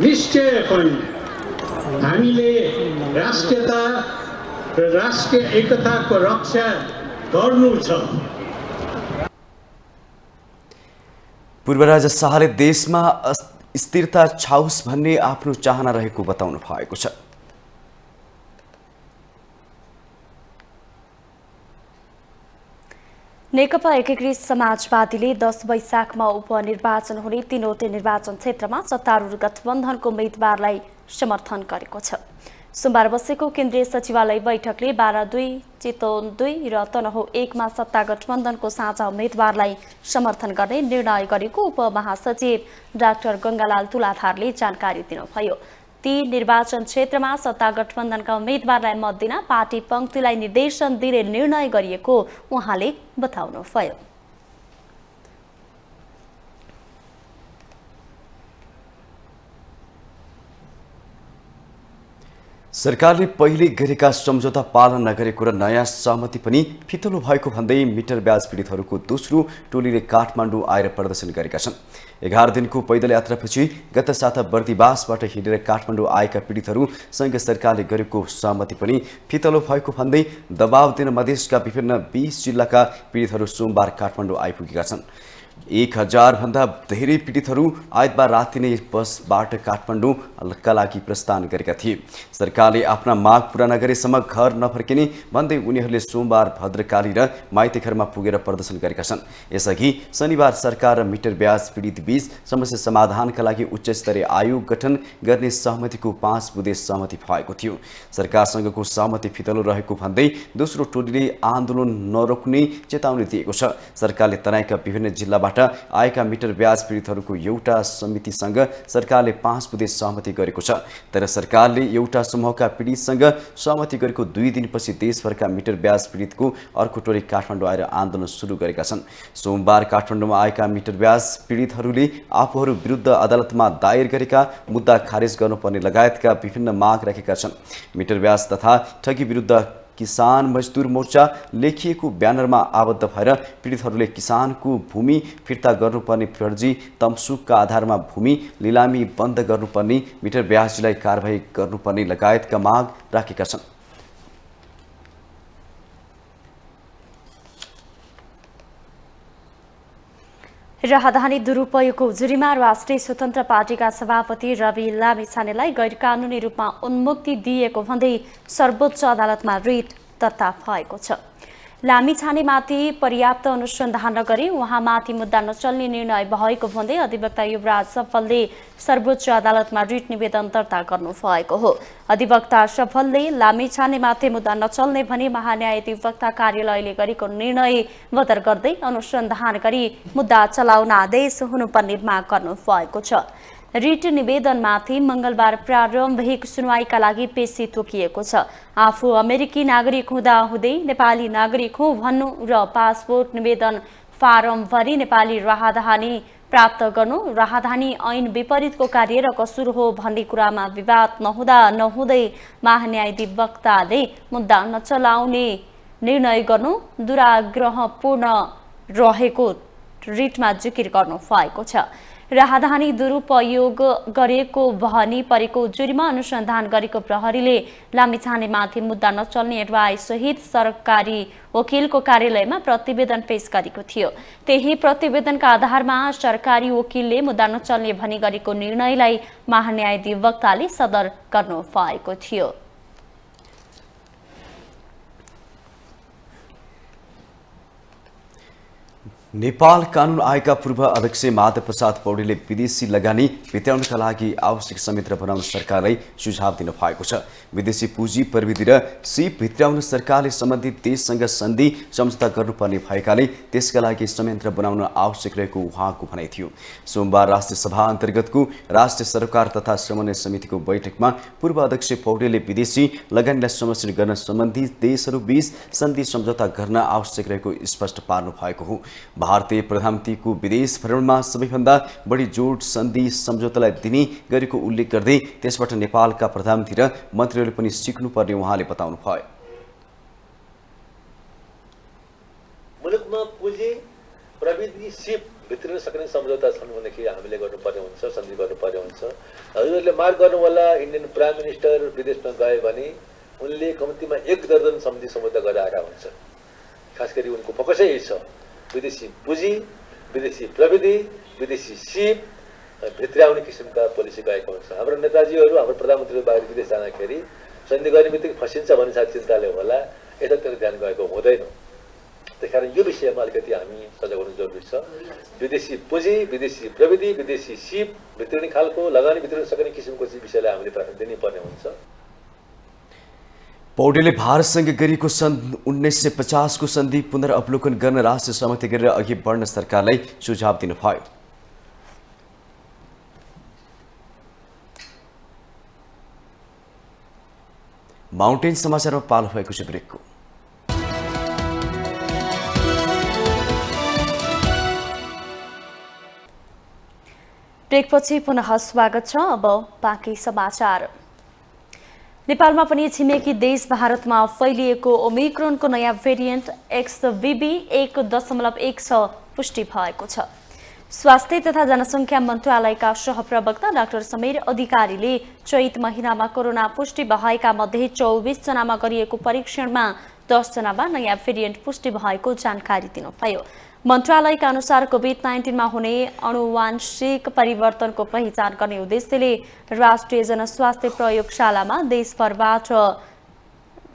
निश्चय पनि हामीले राष्ट्रियता र राष्ट्रिय एकताको रक्षा गर्नु छ। पूर्व राजा शाहले देशमा स्थिरता छाओस् भन्ने आफ्नो चाहना रहेको बताउनु भएको छ। नेकपा एकीकृत समाजवादीले दस वैशाखमा उपनिर्वाचन हुने तीनवटै निर्वाचन क्षेत्रमा सत्तारूढ गठबन्धनको उम्मेद्वारलाई समर्थन गरेको छ। सोमबार बसेको केन्द्रीय सचिवालय बैठकले बाह्र दुई चितवन दुई र तनहु एकमा सत्ता गठबन्धनको साझा उम्मेद्वारलाई समर्थन गर्ने निर्णय गरेको उपमहासचिव डाक्टर गङ्गालाल तुलाधारले जानकारी दिनुभयो। ती निर्वाचन क्षेत्रमा सत्ता गठबन्धनका उम्मेद्वारलाई मत दिन पार्टी पङ्क्तिलाई निर्देशन दिने निर्णय गरिएको उहाँले बताउनुभयो। सरकारले पहिले गरेका सम्झौता पालन नगरेको र नयाँ सहमति पनि फितलो भएको भन्दै मिटर ब्याज पीडितहरूको दोस्रो टोलीले काठमाडौँ आएर प्रदर्शन गरेका छन्। एघार दिनको पैदल यात्रापछि गत साता बर्दिवासबाट हिँडेर काठमाडौँ आएका पीडितहरूसँग सरकारले गरेको सहमति पनि फितलो भएको भन्दै दबाव दिन मधेसका विभिन्न बिस जिल्लाका पीडितहरू सोमबार काठमाडौँ आइपुगेका छन्। एक हजारभन्दा धेरै पीडितहरू आइतबार राति नै बसबाट काठमाडौँका लागि प्रस्थान गरेका थिए। सरकारले आफ्ना माग पुरा नगरेसम्म घर नफर्किने भन्दै उनीहरूले सोमबार भद्रकाली र माइती घरमा पुगेर प्रदर्शन गरेका छन्। यसअघि शनिबार सरकार र मिटर ब्याज पीडित बीच समस्या समाधानका लागि उच्च स्तरीय आयोग गठन गर्ने सहमतिको पाँच बुधे सहमति भएको थियो। सरकारसँगको सहमति फितलो रहेको भन्दै दोस्रो टोलीले आन्दोलन नरोक्ने चेतावनी दिएको छ। सरकारले तराईका विभिन्न जिल्लाबाट आएका मिटर ब्याज पीडितहरूको एउटा समितिसँग सरकारले पाँच बुधे सहमति गरेको छ। तर सरकारले एउटा समूहका पीडितसँग सहमति गरेको दुई दिनपछि देशभरका मिटर ब्याज पीडितको अर्को टोली काठमाडौँ आएर आन्दोलन सुरु गरेका छन्। सोमबार काठमाडौँमा आएका मिटर ब्याज पीडितहरूले आफूहरू विरुद्ध अदालतमा दायर गरेका मुद्दा खारेज गर्नुपर्ने लगायतका विभिन्न माग राखेका छन्। मिटर ब्याज तथा ठगी विरुद्ध किसान मजदुर मोर्चा लेखिएको ब्यानरमा आबद्ध भएर पीडितहरूले किसानको भूमि फिर्ता गर्नुपर्ने फर्जी तमसुकका आधारमा भूमि लिलामी बन्द गर्नुपर्ने मिटर ब्याजलाई कारवाही गर्नुपर्ने लगायतका माग राखेका छन्। राहदानी दुरुपयोगको उजुरीमा राष्ट्रिय स्वतन्त्र पार्टीका सभापति रवि लामिछानेलाई गैरकानुनी रूपमा उन्मुक्ति दिएको भन्दै सर्वोच्च अदालतमा रिट दर्ता भएको छ। लामिछानेमाथि पर्याप्त अनुसन्धान नगरी उहाँमाथि मुद्दा नचल्ने निर्णय भएको भन्दै अधिवक्ता युवराज सफलले सर्वोच्च अदालतमा रिट निवेदन दर्ता गर्नुभएको हो। अधिवक्ता सफलले लामिछानेमाथि मुद्दा नचल्ने भनी महान्यायाधिवक्ता कार्यालयले गरेको निर्णय बदर गर्दै अनुसन्धान गरी मुद्दा चलाउन आदेश हुनुपर्ने माग गर्नुभएको छ। रिट निवेदनमाथि मङ्गलबार प्रारम्भिक सुनवाईका लागि पेशी तोकिएको छ। आफू अमेरिकी नागरिक हुँदा हुँदै नेपाली नागरिक हुँ भन्नु र पासपोर्ट निवेदन फारम भरी नेपाली राहदानी प्राप्त गर्नु राहदानी ऐन विपरीतको कार्य र कसुर हो भन्ने कुरामा विवाद नहुँदा नहुँदै महान्यायाधिवक्ताले मुद्दा नचलाउने निर्णय गर्नु दुराग्रहपूर्ण रहेको रिटमा जिकिर गर्नु भएको छ। राहदानी दुरुपयोग गरेको भनी परेको जुरीमा अनुसन्धान गरेको प्रहरीले लामिछानेमाथि मुद्दा नचल्ने सहित सरकारी वकिलको कार्यालयमा प्रतिवेदन पेश गरेको थियो। त्यही प्रतिवेदनका आधारमा सरकारी वकिलले मुद्दा नचल्ने भनी गरेको निर्णयलाई महान्यायाधिवक्ताले सदर गर्नु भएको थियो। नेपाल कानुन आयोगका पूर्व अध्यक्ष माधव प्रसाद पौडेलले विदेशी लगानी भित्राउनका लागि आवश्यक संयन्त्र बनाउन सरकारलाई सुझाव दिनु भएको छ। विदेशी पुँजी प्रविधि र सिप भित्राउन सरकारले सम्बन्धित देशसँग सन्धि सम्झौता गर्नुपर्ने भएकाले त्यसका लागि संयन्त्र बनाउन आवश्यक रहेको उहाँको भनाइ थियो। सोमबार राष्ट्रिय सभा अन्तर्गतको राष्ट्रिय सरकार तथा समन्वय समितिको बैठकमा पूर्व अध्यक्ष पौडेलले विदेशी लगानीलाई संरक्षण गर्न सम्बन्धित देशहरूबीच सन्धि सम्झौता गर्न आवश्यक रहेको स्पष्ट पार्नु भएको हो। भारतीय प्रधानमन्त्रीको विदेश भ्रमणमा सबैभन्दा बढी जोड सन्धि सम्झौतालाई दिने गरेको उल्लेख गर्दै त्यसबाट नेपालका प्रधानमन्त्री र मन्त्रीहरूले पनि सिक्नुपर्ने उहाँले बताउनु भयो मुलुकमा पुँजी प्रविधि सिप भित्रिन सक्ने सम्झौता छन् भनेदेखि हामीले गर्नुपर्ने हुन्छ सन्धि गर्नुपर्ने हुन्छ हजुरहरूले मार्ग गर्नु होला इन्डियन प्राइम मिनिस्टर विदेशमा गयो भने उनले कम्तीमा एक दर्जन सन्धि सम्झौता गरेर आएका हुन्छ खास गरी उनको फोकसै छ विदेशी पुँजी विदेशी प्रविधि विदेशी सिप भित्र्याउने किसिमका पोलिसी गएको हुन्छ हाम्रो नेताजीहरू हाम्रो प्रधानमन्त्री बाहिर विदेश जाँदाखेरि सन्धि गर्ने बित्तिकै फसिन्छ भन्ने साथ चिन्ताले होला। यतातिर ध्यान गएको हुँदैन। त्यस कारण यो विषयमा अलिकति हामी सजग हुनु जरुरी छ। विदेशी पुँजी विदेशी प्रविधि विदेशी सिप भित्रिने खालको लगानी भित्रिन सक्ने किसिमको चाहिँ विषयलाई हामीले प्राथमिकता दिनुपर्ने हुन्छ। पौडेलले भारतसँग गरिएको सन् उन्नाइस सय पचासको सन्धि पुनर्अवलोकन गर्न राष्ट्रिय सहमति गरेर अघि बढ्न सरकारलाई सुझाव दिनुभयो। माउन्टेन समाचारमा पालो भएको छ ब्रेकको। ब्रेकपछि पुनः स्वागत छ। अब बाँकी समाचार। नेपालमा पनि छिमेकी देश भारतमा फैलिएको ओमिक्रोनको नयाँ भेरिएन्ट एक्स बिबी एक दशमलव एक छ पुष्टि भएको छ। स्वास्थ्य तथा जनसङ्ख्या मन्त्रालयका सहप्रवक्ता डाक्टर समीर अधिकारीले चैत महिनामा कोरोना पुष्टि भएका मध्ये चौबिसजनामा गरिएको परीक्षणमा दसजनामा नयाँ भेरिएन्ट पुष्टि भएको जानकारी दिनुभयो। मन्त्रालयका अनुसार कोभिड नाइन्टिनमा हुने अनुवांशिक परिवर्तनको पहिचान गर्ने उद्देश्यले राष्ट्रिय जनस्वास्थ्य प्रयोगशालामा देशभरबाट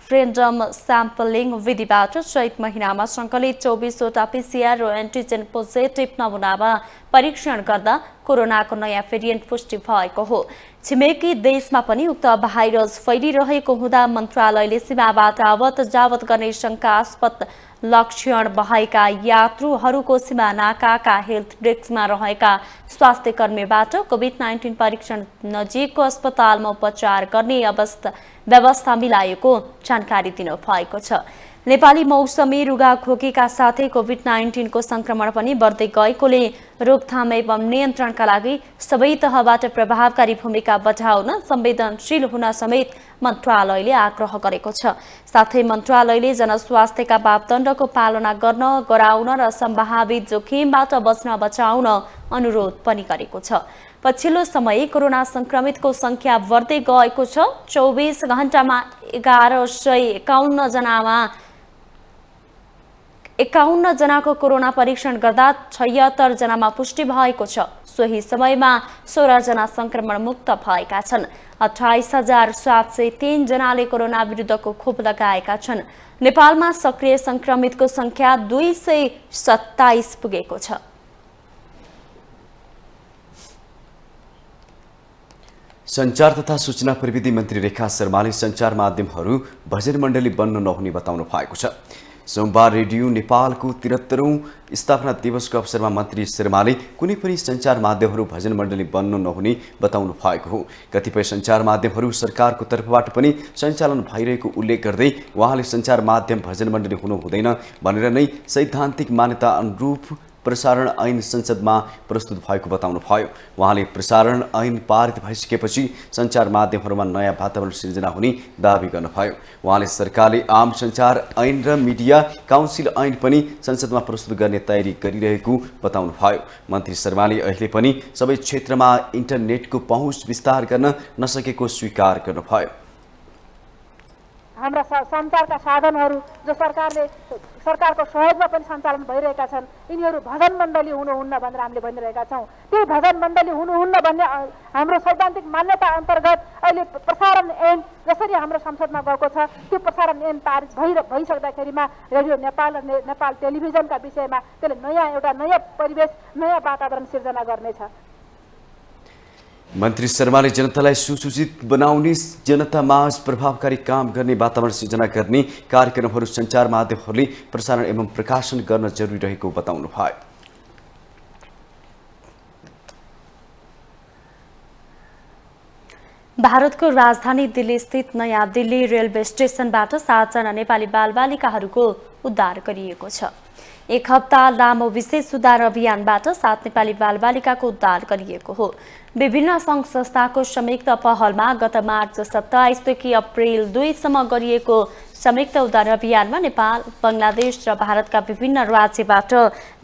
फ्रेन्डम स्याम्पलिङ विधिबाट चैत महिनामा सङ्कलित चौबिसवटा पिसिआर र एन्टिजेन पोजिटिभ नमुनामा परीक्षण गर्दा कोरोनाको नयाँ भेरिएन्ट पुष्टि भएको हो। छिमेकी देशमा पनि उक्त भाइरस फैलिरहेको हुँदा मन्त्रालयले सीमाबाट आवत जावत गर्ने शङ्कास्पद लक्षण भएका यात्रुहरूको सीमा नाकाका हेल्थ डेस्कमा रहेका स्वास्थ्य कर्मीबाट कोभिड नाइन्टिन परीक्षण नजिकको अस्पतालमा उपचार गर्ने अवस्था व्यवस्था मिलाएको जानकारी दिनुभएको छ। नेपाली मौसमी रुगा खोकीका साथै कोभिड नाइन्टिनको सङ्क्रमण पनि बढ्दै गएकोले रोकथाम एवं नियन्त्रणका लागि सबै तहबाट प्रभावकारी भूमिका बढाउन संवेदनशील हुन समेत मन्त्रालयले आग्रह गरेको छ। साथै मन्त्रालयले जनस्वास्थ्यका मापदण्डको पालना गर्न गराउन र सम्भावित जोखिमबाट बच्न बचाउन अनुरोध पनि गरेको छ। पछिल्लो समय कोरोना सङ्क्रमितको सङ्ख्या बढ्दै गएको छ। चौबिस घन्टामा एघार सय एकाउन्न जनामा एकाउन्न जनाको कोरोना परीक्षण गर्दा छयत्तर जनामा पुष्टि भएको छ सोही समयमा सोह्रजना सङ्क्रमण मुक्त भएका छन् अठाइस हजार सात सय तिनजनाले कोरोना विरुद्धको खोप लगाएका छन् नेपालमा सक्रिय सङ्क्रमितको सङ्ख्या दुई सय सत्ताइस पुगेको छ सञ्चार तथा सूचना प्रविधि मन्त्री रेखा शर्माले सञ्चार माध्यमहरू भजन मण्डली बन्न नहुने बताउनु भएको छ सोमबार रेडियो नेपालको त्रिहत्तरौँ स्थापना दिवसको अवसरमा मन्त्री शर्माले कुनै पनि सञ्चार माध्यमहरू भजन मण्डली बन्न नहुने बताउनु भएको हो। कतिपय सञ्चार माध्यमहरू सरकारको तर्फबाट पनि सञ्चालन भइरहेको उल्लेख गर्दै उहाँले सञ्चार माध्यम भजन मण्डली हुनु हुँदैन भनेर नै सैद्धान्तिक मान्यता अनुरूप प्रसारण ऐन संसदमा प्रस्तुत भएको बताउनु भयो। उहाँले प्रसारण ऐन पारित भइसकेपछि सञ्चार माध्यमहरूमा नयाँ वातावरण सिर्जना हुने दावी गर्नुभयो। उहाँले सरकारले आम सञ्चार ऐन र मिडिया काउन्सिल ऐन पनि संसदमा प्रस्तुत गर्ने तयारी गरिरहेको बताउनु भयो। मन्त्री शर्माले अहिले पनि सबै क्षेत्रमा इन्टरनेटको पहुँच विस्तार गर्न नसकेको स्वीकार गर्नुभयो। हाम्रा सञ्चारका साधनहरू जो सरकारले सरकारको सहयोगमा पनि सञ्चालन भइरहेका छन् यिनीहरू भजन मण्डली हुनुहुन्न भनेर हामीले भनिरहेका छौँ। त्यही भजन मण्डली हुनुहुन्न भन्ने हाम्रो सैद्धान्तिक मान्यता अन्तर्गत अहिले प्रसारण ऐन जसरी हाम्रो संसदमा गएको छ त्यो प्रसारण ऐन पारित भइ भइसक्दाखेरिमा रेडियो नेपाल र नेपाल टेलिभिजनका विषयमा त्यसले नयाँ एउटा नयाँ परिवेश नयाँ वातावरण सिर्जना गर्नेछ। मन्त्री शर्माले जनतालाई सुसूचित बनाउने जनतामाझ प्रभावकारी काम गर्ने वातावरण सिर्जना गर्ने कार्यक्रमहरू सञ्चार माध्यमहरूले प्रसारण एवं प्रकाशन गर्न जरुरी रहेको बताउनु भयो। भारतको राजधानी दिल्ली स्थित नयाँ दिल्ली रेलवे स्टेसनबाट सातजना नेपाली बालबालिकाहरूको उद्धार गरिएको छ। एक हप्ता लामो विशेष सुधार अभियानबाट सात नेपाली बालबालिकाको उद्धार गरिएको हो। विभिन्न सङ्घ संस्थाको संयुक्त पहलमा गत मार्च सत्ताइसदेखि अप्रेल दुईसम्म गरिएको संयुक्त उद्धार अभियानमा नेपाल बङ्गलादेश र भारतका विभिन्न राज्यबाट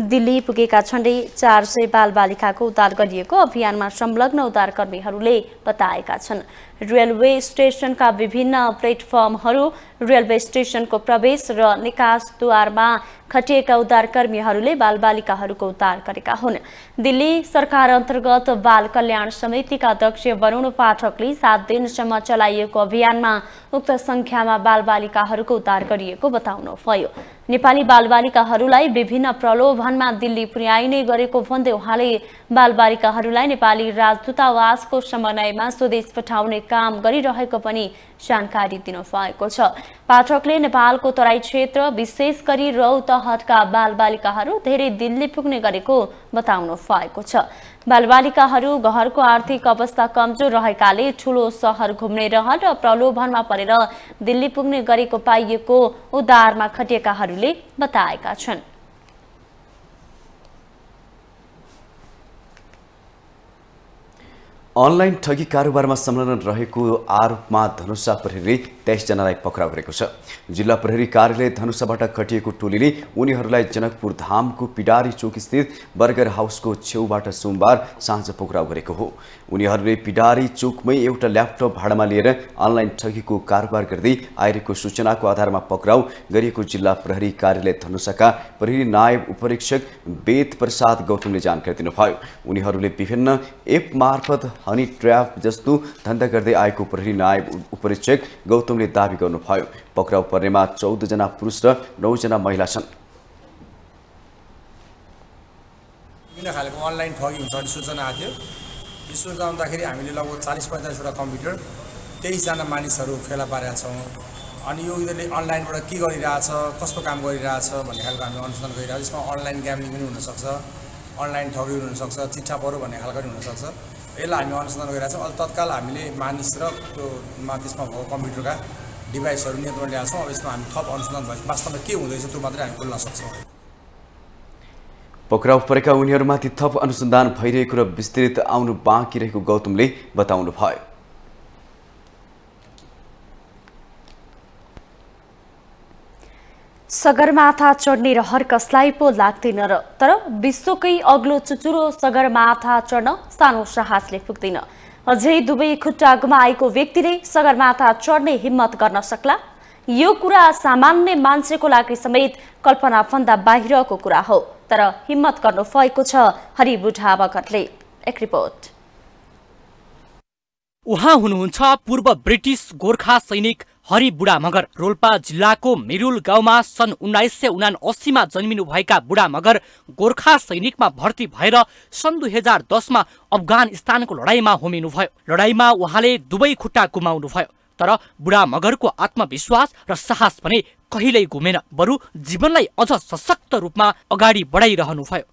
दिल्ली पुगेका झण्डै चार सय बालबालिकाको उद्धार गरिएको अभियानमा संलग्न उद्धारकर्मीहरूले बताएका छन्। रेलवे स्टेसनका विभिन्न प्लेटफर्महरू रेलवे स्टेसनको प्रवेश र निकासद्वारमा खटिएका उद्धारकर्मीहरूले बालबालिकाहरूको उद्धार गरेका हुन्। दिल्ली सरकार अन्तर्गत बाल कल्याण समितिका अध्यक्ष वरुण पाठकले सात दिनसम्म चलाइएको अभियानमा उक्त सङ्ख्यामा बालबालिकाहरूको उद्धार गरिएको बताउनुभयो। नेपाली बालबालिकाहरूलाई विभिन्न प्रलोभनमा दिल्ली पुर्याइने गरेको भन्दै उहाँले बालबालिकाहरूलाई नेपाली राजदूतावासको समन्वयमा स्वदेश पठाउने काम गरिरहेको पनि जानकारी दिनुभएको छ। पाठकले नेपालको तराई क्षेत्र विशेष गरी रौतहटका बालबालिकाहरू धेरै दिल्ली पुग्ने गरेको बताउनु भएको छ। बालबालिकाहरू घरको आर्थिक अवस्था कमजोर रहेकाले ठुलो सहर घुम्ने रहर र प्रलोभनमा परेर दिल्ली पुग्ने गरेको पाइएको उद्धारमा खटिएकाहरूले बताएका छन्। अनलाइन ठगी कारोबारमा संलग्न रहेको आरोपमा धनुषा प्रहरीले तेइसजनालाई पक्राउ गरेको छ। जिल्ला प्रहरी कार्यालय धनुषाबाट खटिएको टोलीले उनीहरूलाई जनकपुर धामको पिडारी चोक स्थित बर्गर हाउसको छेउबाट सोमबार साँझ पक्राउ गरेको हो। उनीहरूले पिडारी चोकमै एउटा ल्यापटप भाडामा लिएर अनलाइन ठगीको कारोबार गर्दै आइरहेको सूचनाको आधारमा पक्राउ गरिएको जिल्ला प्रहरी कार्यालय धनुषाका प्रहरी नायब उपरीक्षक वेद प्रसाद गौतमले जानकारी दिनुभयो। उनीहरूले विभिन्न एप मार्फत हनी ट्र्याप जस्तो धन्दा गर्दै आएको प्रहरी नायब उपरीक्षक गौतमले दावी गर्नुभयो। पक्राउ पर्नेमा चौधजना पुरुष र नौजना महिला छन्। विभिन्न खालको अनलाइन ठगी हुन्छ भन्ने सूचना आएको थियो। सूचना आउँदाखेरि हामीले लगभग चालिस पैँतालिसवटा कम्प्युटर तेइसजना मानिसहरू फेला पारेका छौँ। अनि यो यिनीहरूले अनलाइनबाट के गरिरहेछ कस्तो काम गरिरहेछ भन्ने खालको हामी अनुसन्धान गरिरहेको यसमा अनलाइन ग्याम्लिङ पनि हुनसक्छ अनलाइन ठगी हुनसक्छ चिट्ठा परो भन्ने खालको पनि हुनसक्छ। यसलाई हामी अनुसन्धान गरिरहेछौँ। अहिले तत्काल हामीले मानिस र त्यो मा त्यसमा भएको कम्प्युटरका डिभाइसहरू नियन्त्रण ल्याएको छौँ। अब यसमा हामी थप अनुसन्धान भए वास्तवमा के हुँदैछ त्यो मात्रै हामी बोल्न सक्छौँ। पक्राउ परेका उनीहरूमाथि थप अनुसन्धान भइरहेको र विस्तृत आउनु बाँकी रहेको गौतमले बताउनु भयो। सगरमाथा चढ्ने रहर कसलाई पो लाग्दैन र तर विश्वकै अग्लो चुचुरो सगरमाथा चढ्न सानो साहसले पुग्दैन। अझै दुवै खुट्टा गुमाएको व्यक्तिले सगरमाथा चढ्ने हिम्मत गर्न सक्ला। यो कुरा सामान्य मान्छेको लागि समेत कल्पनाभन्दा बाहिरको कुरा हो। तर हिम्मत गर्नु भएको छ हरि बुढा मगरले एक रिपोर्ट। उहाँ हुनुहुन्छ पूर्व ब्रिटिस गोर्खा सैनिक हरि बुढा मगर रोल्पा जिल्लाको मिरुल गाउँमा सन् उन्नाइस सय उना अस्सीमा जन्मिनुभएका बुढा मगर गोर्खा सैनिकमा भर्ती भएर सन् दुई हजार दसमा अफगानिस्तानको लडाईँमा होमिनुभयो। लडाईँमा उहाँले दुवै खुट्टा गुमाउनुभयो। तर बुढा मगरको आत्मविश्वास र साहस भने कहिल्यै गुमेन बरु जीवनलाई अझ सशक्त रूपमा अगाडि बढाइरहनुभयो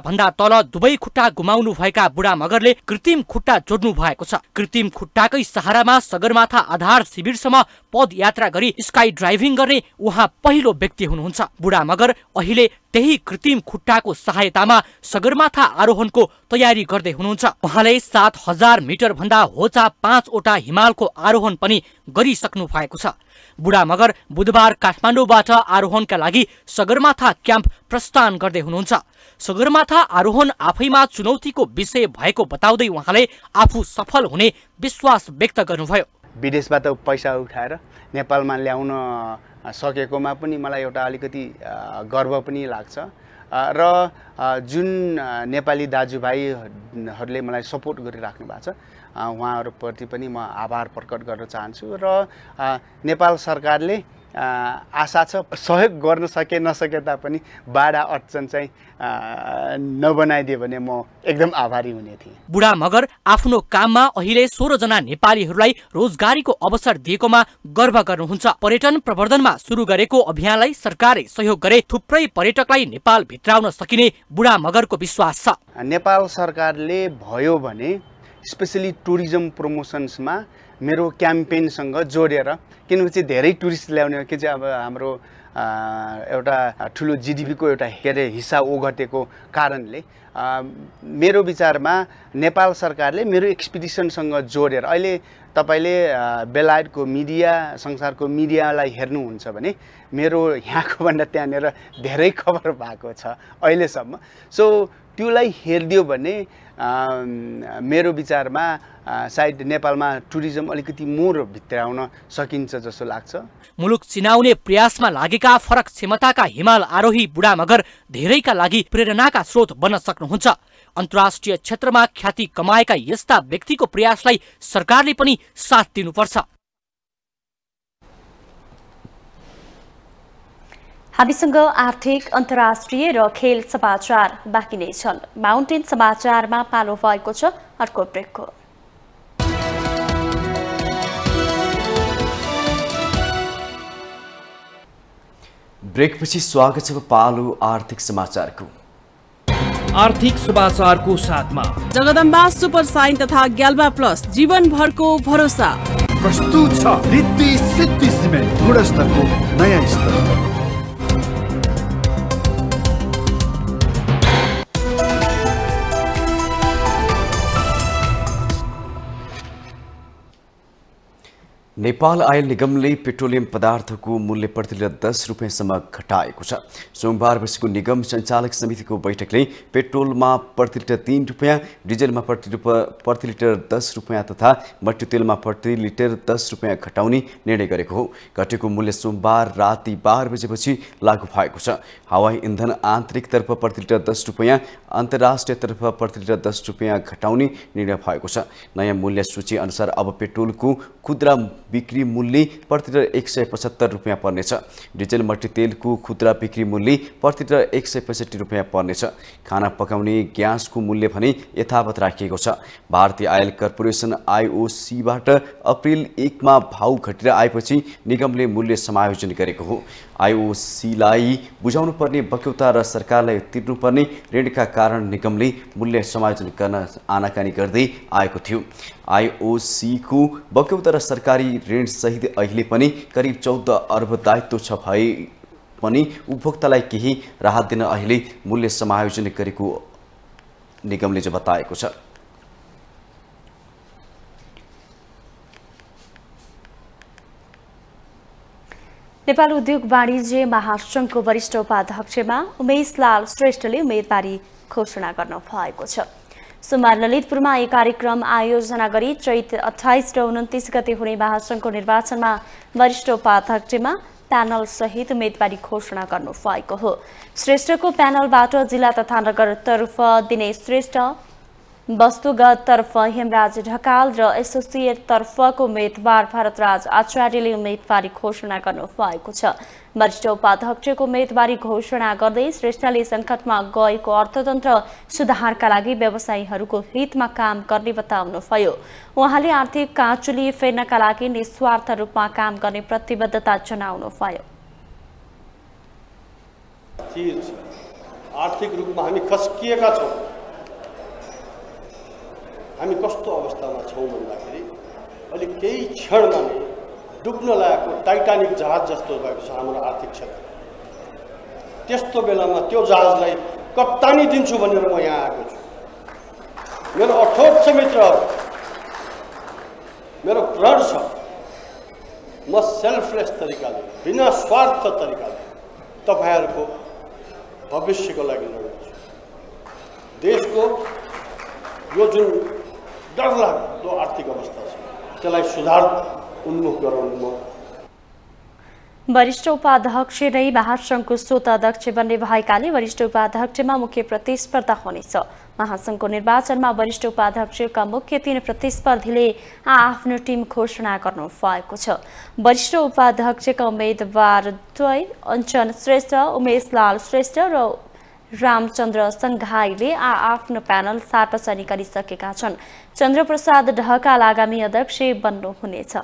भन्दा तल दुवै खुट्टा गुमाउनु भएका बुढा मगरले कृत्रिम खुट्टा जोड्नु भएको छ। कृत्रिम खुट्टाकै सहारामा सगरमाथा आधार शिविरसम्म पदयात्रा गरी स्काई ड्राइभिङ गर्ने उहाँ पहिलो व्यक्ति हुनुहुन्छ। बुढा मगर अहिले त्यही कृत्रिम खुट्टाको सहायतामा सगरमाथा आरोहणको तयारी गर्दै हुनुहुन्छ। उहाँले सात हजार मिटर भन्दा होचा पाँचवटा हिमालको आरोहण पनि गरिसक्नु भएको छ। बुढा मगर बुधबार काठमाडौँबाट आरोहणका लागि सगरमाथा क्याम्प प्रस्थान गर्दै हुनुहुन्छ। सगरमाथा आरोहण आफैमा चुनौतीको विषय भएको बताउँदै उहाँले आफू सफल हुने विश्वास व्यक्त गर्नुभयो। विदेशबाट पैसा उठाएर नेपालमा ल्याउन सकेकोमा पनि मलाई एउटा अलिकति गर्व पनि लाग्छ। र जुन नेपाली दाजुभाइहरूले मलाई सपोर्ट गरिराख्नु भएको छ उहाँहरूप्रति पनि म आभार प्रकट गर्न चाहन्छु। र नेपाल सरकारले आशा छ सहयोग गर्न सके नसके तापनि बाढा अडचन चाहिँ नबनाइदियो भने म एकदम आभारी हुने थिएँ। बुढा मगर आफ्नो काममा अहिले सोह्रजना नेपालीहरूलाई रोजगारीको अवसर दिएकोमा गर्व गर्नुहुन्छ। पर्यटन प्रवर्धनमा सुरु गरेको अभियानलाई सरकारले सहयोग गरे थुप्रै पर्यटकलाई नेपाल भित्राउन सकिने बुढा मगरको विश्वास छ। नेपाल सरकारले भयो भने स्पेसली टुरिज्म प्रमोसन्समा मेरो क्याम्पेनसँग जोडेर किनभने धेरै टुरिस्ट ल्याउने के चाहिँ अब हाम्रो एउटा ठुलो जिडिपीको एउटा के अरे हिस्सा ओगटेको कारणले मेरो विचारमा नेपाल सरकारले मेरो एक्सपिडिसनसँग जोडेर अहिले तपाईँले बेलायतको मिडिया संसारको मिडियालाई हेर्नुहुन्छ भने मेरो यहाँको भन्दा त्यहाँनिर धेरै खबर भएको छ अहिलेसम्म। सो त्योलाई हेरिदियो भने मेरो विचारमा सायद नेपालमा टुरिज्म अलिकति मोर भित्राउन सकिन्छ जस्तो लाग्छ। मुलुक चिनाउने प्रयासमा लागेका फरक क्षमताका हिमाल आरोही बुढा मगर धेरैका लागि प्रेरणाका स्रोत बन्न सक्नुहुन्छ। अन्तर्राष्ट्रिय क्षेत्रमा ख्याति कमाएका यस्ता व्यक्तिको प्रयासलाई सरकारले पनि साथ दिनुपर्छ। हामीसँग आर्थिक अन्तर्राष्ट्रिय र खेल समाचार बाँकी नै छन्। माउन्टेन समाचारमा पालो भएको छ अर्को ब्रेकको ब्रेकपछि स्वागत छ पालो आर्थिक समाचारको। आर्थिक समाचारको साथमा। जगदम्बा सुपर साइन तथा ग्याल्बा प्लस जीवनभरको भरोसा। प्रस्तुत छ रिद्धि सिद्धि सिमेन्ट गुणस्तरको नयाँ स्तर। नेपाल आयल निगमले पेट्रोलियम पदार्थको मूल्य प्रति लिटर दस रुपियाँसम्म घटाएको छ सोमबार बसेको निगम सञ्चालक समितिको बैठकले पेट्रोलमा प्रति लिटर तिन रुपियाँ डिजलमा प्रति प्रति लिटर दस रुपियाँ तथा मट्टी तेलमा प्रति लिटर दस रुपियाँ घटाउने निर्णय गरेको हो घटेको मूल्य सोमबार राति बाह्र बजेपछि लागू भएको छ हवाई इन्धन आन्तरिकतर्फ प्रति लिटर दस रुपियाँ अन्तर्राष्ट्रियतर्फ प्रति लिटर दस रुपियाँ घटाउने निर्णय भएको छ नयाँ मूल्य सूची अनुसार अब पेट्रोलको खुद्रा बिक्री मूल्य प्रति लिटर एक सय पचहत्तर रुपियाँ पर्नेछ। डिजेल मट्टी तेलको खुद्रा बिक्री मूल्य प्रति लिटर एक सय पैँसठी रुपियाँ पर्नेछ। खाना पकाउने ग्यासको मूल्य भने यथावत राखिएको छ। भारतीय आयल कर्पोरेसन आइओसीबाट अप्रिल एकमा भाउ घटेर आएपछि निगमले मूल्य समायोजन गरेको हो। आइओसीलाई बुझाउनु पर्ने बक्यौता र सरकारलाई तिर्नुपर्ने ऋणका कारण निगमले मूल्य समायोजन गर्न आनाकानी गर्दै आएको थियो। आइओसीको बक्यौता र सरकारी ऋणसहित अहिले पनि करिब चौध अर्ब दायित्व छ भए पनि उपभोक्तालाई केही राहत दिन अहिले मूल्य समायोजन गरेको निगमले जो बताएको छ। नेपाल उद्योग वाणिज्य महासङ्घको वरिष्ठ उपाध्यक्षमा उमेशलाल श्रेष्ठले उम्मेदवारी घोषणा गर्न भएको छ। सोमबार ललितपुरमा एक कार्यक्रम आयोजना गरी चैत अठाइस र उन्तिस गते हुने महासङ्घको निर्वाचनमा वरिष्ठ उपाध्यक्षमा सहित उम्मेदवारी घोषणा गर्नु भएको हो। श्रेष्ठको प्यानलबाट जिल्ला तथा नगरतर्फ दिनेश श्रेष्ठ वस्तुगततर्फ हेमराज ढकाल र एसोसिएटतर्फको उम्मेद्वार भरतराज आचार्यले उम्मेदवारी घोषणा गर्नु भएको छ। वरिष्ठ उपाध्यक्षको उम्मेदवारी घोषणा गर्दै श्रेष्ठले सङ्कटमा गएको अर्थतन्त्र सुधारका लागि व्यवसायीहरूको हितमा काम गर्ने बताउनुभयो। उहाँले आर्थिक काँचुली फेर्नका लागि निस्वार्थ रूपमा काम गर्ने प्रतिबद्धता जनाउनुभयो। आर्थिक रूपमा हामी खस्किएका छौँ। हामी कस्तो अवस्थामा छौँ भन्दाखेरि अहिले केही क्षणमा नै डुब्न लागेको टाइटानिक जहाज जस्तो भएको छ हाम्रो आर्थिक क्षेत्र। त्यस्तो बेलामा त्यो जहाजलाई कप्तानी दिन्छु भनेर म यहाँ आएको छु। मेरो अठोट छ मित्रहरू मेरो प्रण छ। म सेल्फलेस तरिकाले बिना स्वार्थ तरिकाले तपाईँहरूको भविष्यको लागि लड्छु। देशको यो जुन डरलाग्दो आर्थिक अवस्था छ त्यसलाई सुधार उन्मुख गराउनु म वरिष्ठ उपाध्यक्ष नै महासङ्घको स्वत अध्यक्ष बन्ने भएकाले वरिष्ठ उपाध्यक्षमा मुख्य प्रतिस्पर्धा हुनेछ महासङ्घको निर्वाचनमा वरिष्ठ उपाध्यक्षका मुख्य तीन प्रतिस्पर्धीले आफ्नो टिम घोषणा गर्नु भएको छ वरिष्ठ उपाध्यक्षका उम्मेद्वार द्वय अञ्चन श्रेष्ठ उमेश लाल श्रेष्ठ र रामचन्द्र सङ्घाईले आ प्यानल सार्वजनिक गरिसकेका छन्। चन्द्रप्रसाद ढकाल आगामी अध्यक्ष बन्नुहुनेछ।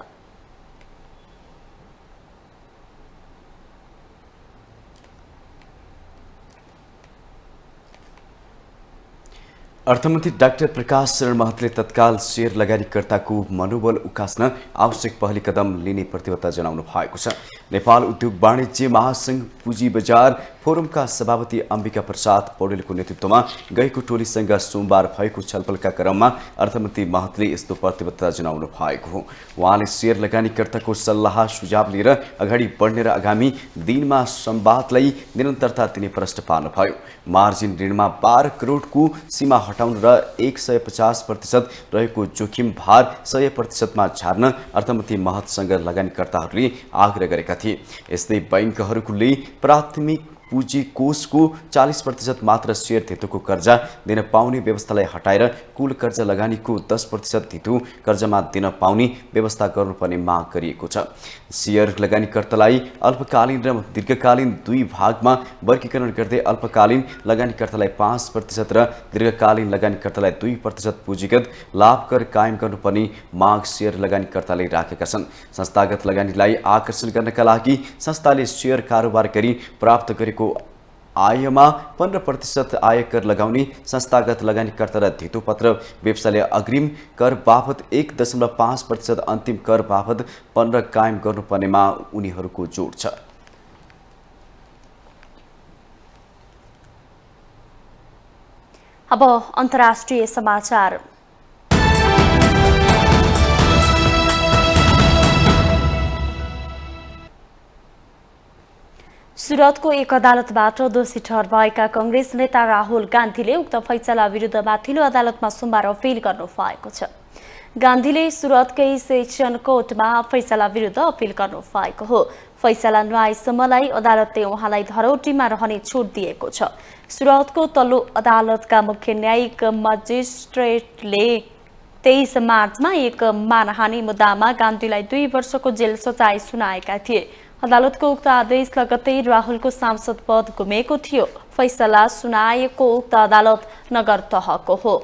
अर्थमन्त्री डाक्टर प्रकाश शरण महतले तत्काल सेयर लगानीकर्ताको मनोबल उकास्न आवश्यक पहल कदम लिने प्रतिबद्धता जनाउनु भएको छ। नेपाल उद्योग वाणिज्य महासङ्घ पुँजी बजार फोरमका सभापति अम्बिका प्रसाद पौडेलको नेतृत्वमा गएको टोलीसँग सोमबार भएको छलफलका क्रममा अर्थमन्त्री महतले यस्तो प्रतिबद्धता जनाउनु भएको हो। उहाँले सेयर लगानीकर्ताको सल्लाह सुझाव लिएर अगाडि बढ्ने र आगामी दिनमा संवादलाई निरन्तरता दिने प्रश्न पार्नुभयो। मार्जिन ऋणमा बाह्र करोडको सीमा हटाउन र एक सय पचास प्रतिशत रहेको जोखिम भार सय प्रतिशतमा झार्न अर्थमन्त्री महतसँग लगानीकर्ताहरूले आग्रह गरेका थिए। यस्तै बैङ्कहरूले प्राथमिक पुँजी कोषको चालिस प्रतिशत मात्र सेयर धितोको कर्जा दिन पाउने व्यवस्थालाई हटाएर कुल कर्जा लगानीको दस प्रतिशत धितो कर्जामा दिन पाउने व्यवस्था गर्नुपर्ने माग गरिएको छ। सेयर लगानीकर्तालाई अल्पकालीन र दीर्घकालीन दुई भागमा वर्गीकरण गर्दै अल्पकालीन लगानीकर्तालाई पाँच प्रतिशत र दीर्घकालीन लगानीकर्तालाई दुई प्रतिशत पुँजीगत लाभ कर कायम गर्नुपर्ने माग सेयर लगानीकर्ताले राखेका छन्। संस्थागत लगानीलाई आकर्षण गर्नका लागि संस्थाले सेयर कारोबार गरी प्राप्त गरेको आयमा पन्ध्र प्रतिशत आयकर लगाउने संस्थागत लगानीकर्ता र धितोपत्र व्यवसायले अग्रिम कर बापत एक दशमलव पाँच प्रतिशत अन्तिम कर बापत पन्ध्र कायम गर्नुपर्नेमा उनीहरूको जोड छ। अब अन्तर्राष्ट्रिय समाचार। सुरतको एक अदालतबाट दोषी ठहर भएका कङ्ग्रेस नेता राहुल गान्धीले उक्त फैसला विरुद्ध माथिल्लो अदालतमा सोमबार अपिल गर्नु भएको छ। गान्धीले सुरतकै सेक्सन कोर्टमा फैसला विरुद्ध अपिल गर्नु भएको हो। फैसला नआएसम्मलाई अदालतले उहाँलाई धरौटीमा रहने छुट दिएको छ। सुरतको तल्लो अदालतका मुख्य न्यायिक मजिस्ट्रेटले तेइस मार्चमा एक मानहानि मुद्दामा गान्धीलाई दुई वर्षको जेल सजाय सुनाएका थिए। अदालतको उक्त आदेश लगत्तै राहुलको सांसद पद गुमेको थियो। फैसला सुनाएको उक्त अदालत नगर तहको हो।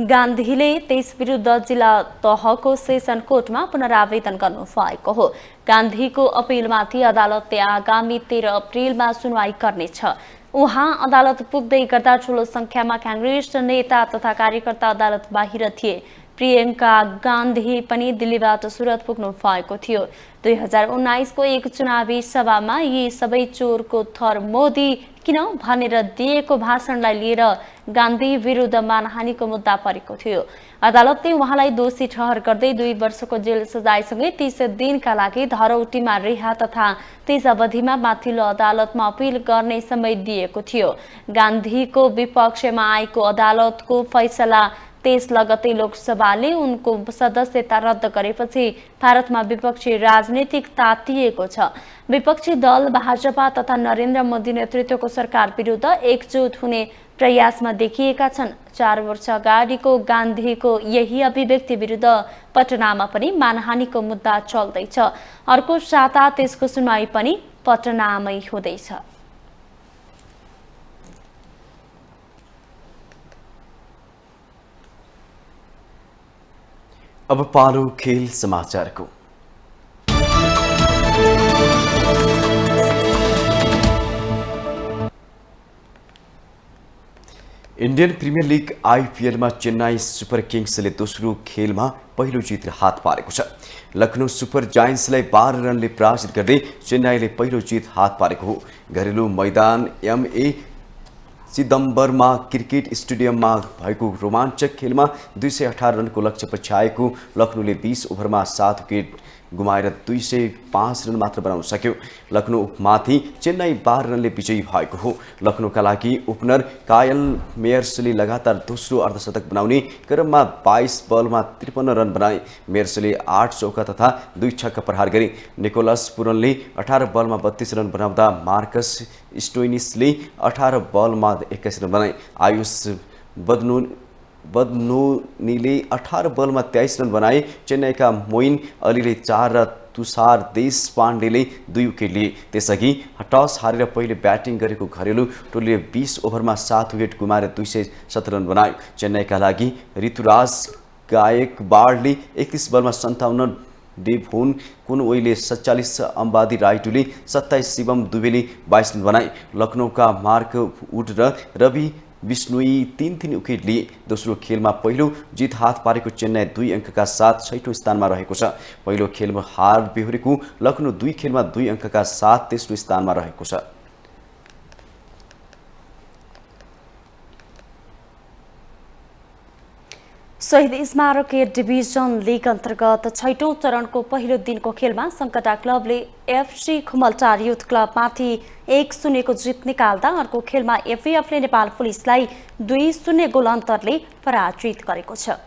गान्धीले त्यस विरुद्ध जिल्ला तहको सेसन कोर्टमा पुनरावेदन गर्नु भएको हो। गान्धीको अपिलमाथि अदालतले आगामी तेह्र अप्रेलमा सुनवाई गर्नेछ। उहाँ अदालत पुग्दै गर्दा ठुलो सङ्ख्यामा काङ्ग्रेस नेता तथा कार्यकर्ता अदालत बाहिर थिए। प्रियङ्का गान्धी पनि दिल्लीबाट सुरत पुग्नु भएको थियो। दुई हजार उन्नाइसको एक चुनावी सभामा यी सबै चोरको थर मोदी किन भनेर दिएको भाषणलाई लिएर गान्धी विरुद्ध मानहानिको मुद्दा परेको थियो। अदालतले उहाँलाई दोषी ठहर गर्दै दुई वर्षको जेल सजायसँगै तिस दिनका लागि धरौटीमा रिहा तथा त्यस अवधिमा माथिल्लो अदालतमा अपिल गर्ने समय दिएको थियो। गान्धीको विपक्षमा आएको अदालतको फैसला त्यस लगतै लोकसभाले उनको सदस्यता रद्द गरेपछि भारतमा विपक्षी राजनीतिक तातिएको छ। विपक्षी दल भाजपा तथा नरेन्द्र मोदी नेतृत्वको सरकार विरुद्ध एकजुट हुने प्रयासमा देखिएका छन्। चार वर्ष अगाडिको गान्धीको यही अभिव्यक्ति विरुद्ध पटनामा पनि मानहानिको मुद्दा चल्दैछ। अर्को साता त्यसको सुनवाई पनि पटनामै हुँदैछ। अब पालो खेल समाचारको। इन्डियन प्रिमियर लिग आइपिएलमा चेन्नाई सुपर किङ्सले दोस्रो खेलमा पहिलो जित हात पारेको छ। लखनऊ सुपर जायन्ट्सलाई बाह्र रनले पराजित गर्दै चेन्नाईले पहिलो जित हात पारेको हो। घरेलु मैदान एमए चिदम्बरमा क्रिकेट स्टेडियममा भएको रोमाञ्चक खेलमा दुई सय अठार रनको लक्ष्य पछ्याएको लखनऊले बिस ओभरमा सात विकेट गुमाएर दुई सय पाँच रन मात्र बनाउन सक्यो। लखनऊमाथि चेन्नई बाह्र रनले विजयी भएको हो। लखनऊका लागि ओपनर कायल मेयर्सले लगातार दोस्रो अर्धशतक बनाउने क्रममा बाइस बलमा त्रिपन्न रन बनाए। मेयर्सले आठ चौका तथा दुई छक्का प्रहार गरे। निकोलस पुरनले अठार बलमा बत्तीस रन बनाउँदा मार्कस स्टोइनिसले अठार बलमा एक्काइस रन बनाए। आयुष बदनु बदनोनीले अठार बलमा तेइस रन बनाए। चेन्नईका मोइन अलीले चार र तुषार देश पाण्डेले दुई विकेट लिए। त्यसअघि टस हारेर पहिले ब्याटिङ गरेको घरेलु टोलीले बिस ओभरमा सात विकेट गुमाएर दुई सय सत्र रन बनायो। चेन्नईका लागि ऋतुराज गायकवाडले एकतिस बलमा सन्ताउन्न डेभोन कुन ओइले सत्तालिस अम्बादी राइटुले सत्ताइस शिवम दुबेले बाइस रन बनाए। लखनऊका मार्क वुड र रवि विष्णुई तिन तिन विकेट लिए दोस्रो खेलमा पहिलो जित हात पारेको चेन्नई दुई अङ्कका साथ छैठौँ स्थानमा रहेको छ। पहिलो खेलमा हार बेहोरेको लखनऊ दुई खेलमा दुई अङ्कका साथ तेस्रो स्थानमा रहेको छ। शहीद स्मारक डिभिजन लिग अन्तर्गत छैटौँ चरणको पहिलो दिनको खेलमा सङ्कटा क्लबले एफसी खुमलटार युथ क्लबमाथि एक शून्यको जित निकाल्दा अर्को खेलमा एफएफले नेपाल पुलिसलाई दुई शून्य गोल अन्तरले पराजित गरेको छ।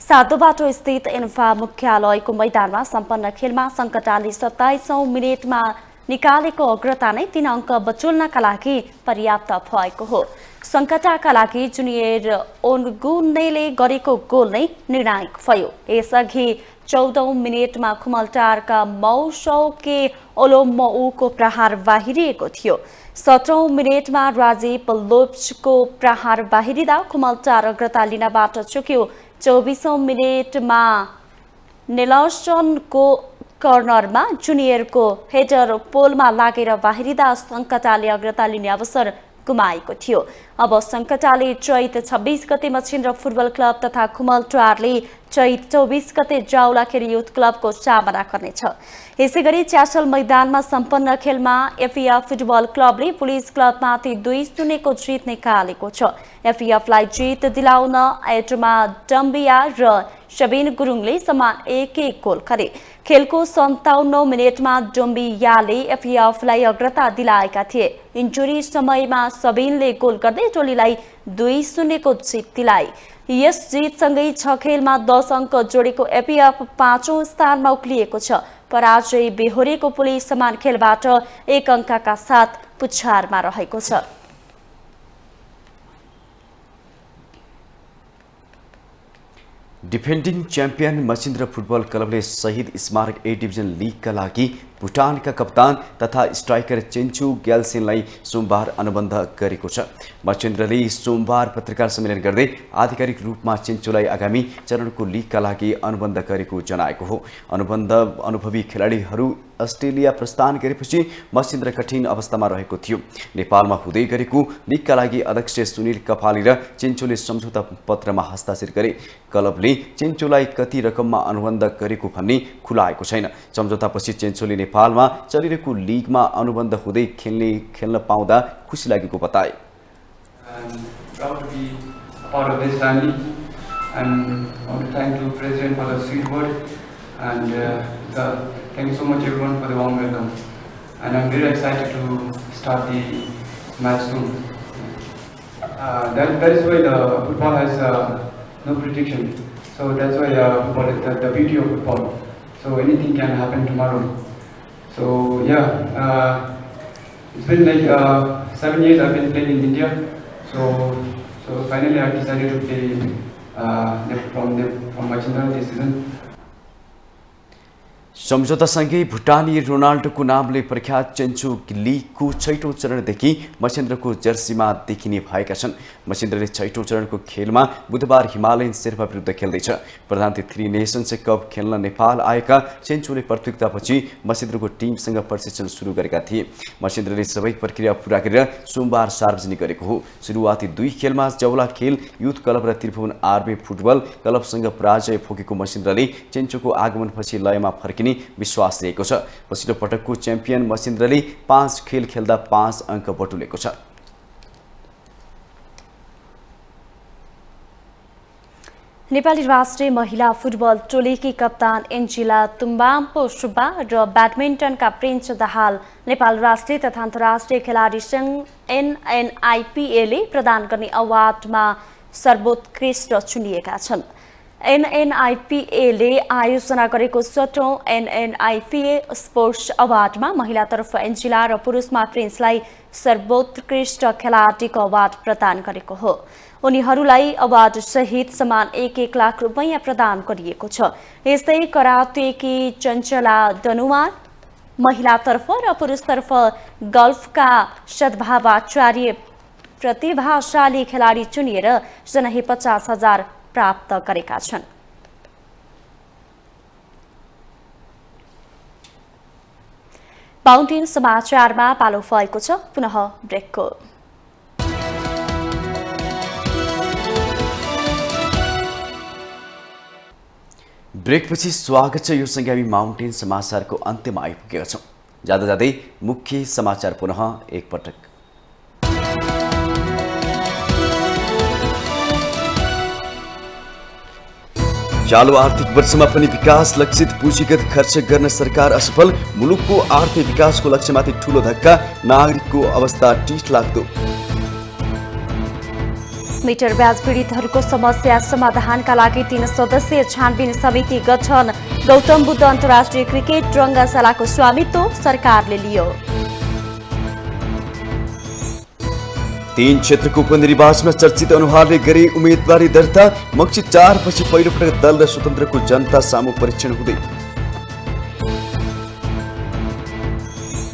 सातो बाटो स्थित एन्फा मुख्यालयको मैदानमा सम्पन्न खेलमा सङ्कटाले सत्ताइसौँ मिनटमा निकालेको अग्रता नै तीन अङ्क बचुल्नका लागि पर्याप्त भएको हो। सङ्कटाका लागि जुनियर ओनगुनेले गरेको गोल नै निर्णायक भयो। यसअघि चौधौँ मिनटमा खुमलटारका मौसौके ओलोमौको प्रहार बाहिरिएको थियो। सत्रौँ मिनटमा राजीव लोप्सको प्रहार बाहिरिँदा खुमलटार अग्रता लिनबाट चुक्यो। चौबिसौँ मिनटमा नेलसनको कर्नरमा जुनियरको हेडर पोलमा लागेर बाहिरिँदा सङ्कटाले अग्रता लिने अवसर गुमाएको थियो। अब सङ्कटाले चैत छब्बिस गते मछिन्द्र फुटबल क्लब तथा खुमल ट्वारले चैत चौबिस गते जाउलाखेरी युथ क्लबको सामना गर्नेछ। यसै गरी च्यासल मैदानमा सम्पन्न खेलमा एफिएफ फुटबल क्लबले पुलिस क्लबमाथि दुई शून्यको जित निकालेको छ। एफिएफलाई जित दिलाउन एटमा डम्बिया र शबिन गुरुङले समान एक एक गोल गरे। खेलको सन्ताउन्न मिनटमा डोम्बियाले एफिएफलाई अग्रता दिलाएका थिए। इन्जुरी समयमा सबिनले गोल गर्दै टोलीलाई दुई शून्यको जित दिलाए यस जितसँगै छ खेलमा दस अङ्क जोडेको एपिएफ पाँचौँ स्थानमा उक्लिएको छ। पराजय बेहोरेको पुलिस समान खेलबाट एक अङ्कका साथ पुच्छारमा रहेको छ। डिफेन्डिङ च्याम्पियन मसिन्द्र फुटबल क्लबले शहीद स्मारक ए डिभिजन लिगका लागि भुटानका कप्तान तथा स्ट्राइकर चेन्चु ग्यालसेनलाई सोमबार अनुबन्ध गरेको छ मचेन्द्रले सोमबार पत्रकार सम्मेलन गर्दै आधिकारिक रूपमा चेन्चुलाई आगामी चरणको लिगका लागि अनुबन्ध गरेको जनाएको हो अनुबन्ध अनुभवी खेलाडीहरू अस्ट्रेलिया प्रस्थान गरेपछि मसिन्द्र कठिन अवस्थामा रहेको थियो। नेपालमा हुँदै गरेको लिगका लागि अध्यक्ष सुनिल कपाली र चेन्चोले सम्झौता पत्रमा हस्ताक्षर गरे। क्लबले चेन्चोलाई कति रकममा अनुबन्ध गरेको भन्ने खुलाएको छैन। सम्झौतापछि चेन्चोले नेपालमा चलिरहेको लिगमा अनुबन्ध हुँदै खेल्ने खेल्न पाउँदा खुसी लागेको बताए। And uh, the, thank you so much everyone for the warm welcome and I'm very excited to start the match soon. Uh, that, that is why the football has uh, no prediction so that's why uh, football is the, the beauty of football so anything can happen tomorrow so yeah, uh, it's been like uh, seven years I've been playing in India. So so finally I decided to play uh, from the, from Machinda this season. सम्झौतासँगै भुटानी रोनाल्डोको नामले प्रख्यात चेन्चु लिगको छैटौँ चरणदेखि मसेन्द्रको जर्सीमा देखिने भएका छन्। मसेन्द्रले छैटौँ चरणको खेलमा बुधबार हिमालयन शेर्पा विरुद्ध खेल्दैछ। प्रधानमन्त्री थ्री नेसन्स कप खेल्न नेपाल आएका चेन्चुले प्रतियोगितापछि मसेन्द्रको टिमसँग प्रशिक्षण सुरु गरेका थिए। मसेन्द्रले सबै प्रक्रिया पुरा गरेर सोमबार सार्वजनिक गरेको हो। सुरुवाती दुई खेलमा जौला खेल युथ क्लब र त्रिभुवन आर्मी फुटबल क्लबसँग पराजय फोकेको मसेन्द्रले चेन्चुको आगमनपछि लयमा फर्किने विश्वास लिएको छ। पछिल्लो पटकको च्याम्पियन मसिन्द्रले पाँच खेल खेल्दा पाँच अङ्क बटुलेको छ। नेपाली राष्ट्रिय महिला फुटबल टोलीकी कप्तान एन्जिला तुम्बाम्पो सुब्बा र ब्याडमिन्टनका प्रिन्स दाहाल नेपाल राष्ट्रिय तथा अन्तर्राष्ट्रिय खेलाडी सङ्घ एनएनआइपिएले प्रदान गर्ने अवार्डमा सर्वोत्कृष्ट चुनिएका छन्। एनएनआइपिएले आयोजना गरेको सटौँ एनएनआइपिए स्पोर्ट्स अवार्डमा महिलातर्फ एन्जिला र पुरुषमा प्रिन्सलाई सर्वोत्कृष्ट खेलाडीको अवार्ड प्रदान गरेको हो। उनीहरूलाई अवार्ड सहित समान एक एक लाख रुपियाँ प्रदान गरिएको छ। यस्तै करातेकी चञ्चला दनुवार महिलातर्फ र पुरुषतर्फ गल्फका सद्भावाचार्य प्रतिभाशाली खेलाडी चुनिएर जनाही पचास हजार प्राप्त गरेका छन्। फाउन्टेन समाचारमा पालो फएको छ पुनः ब्रेकको। ब्रेकपछि स्वागत छ यो सँगै हामी माउन्टेन समाचारको अन्त्यमा आइपुगेका छौँ। जाँदा जाँदै मुख्य समाचार पुनः एकपटक। चालु आर्थिक वर्षमा पनि विकास लक्षित पुँजीगत खर्च गर्न सरकार असफल। मुलुकको आर्थिक विकासको लक्ष्यमाथि ठूलो धक्का नागरिकको अवस्था टिठ लाग्दो मिटर ब्याज पीडितहरूको समस्या समाधानका लागि तीन सदस्यीय छानबिन समिति गठन। गौतम बुद्ध अन्तर्राष्ट्रिय क्रिकेट रङ्गशालाको स्वामित्व सरकारले लियो। तीन क्षेत्रको उपनिर्वाचनमा चर्चित अनुहारले गरे उम्मेदवारी दर्ता मक्सी चार पछि पहिलोपटक दल र स्वतन्त्रको जनता सामु परीक्षण हुँदै।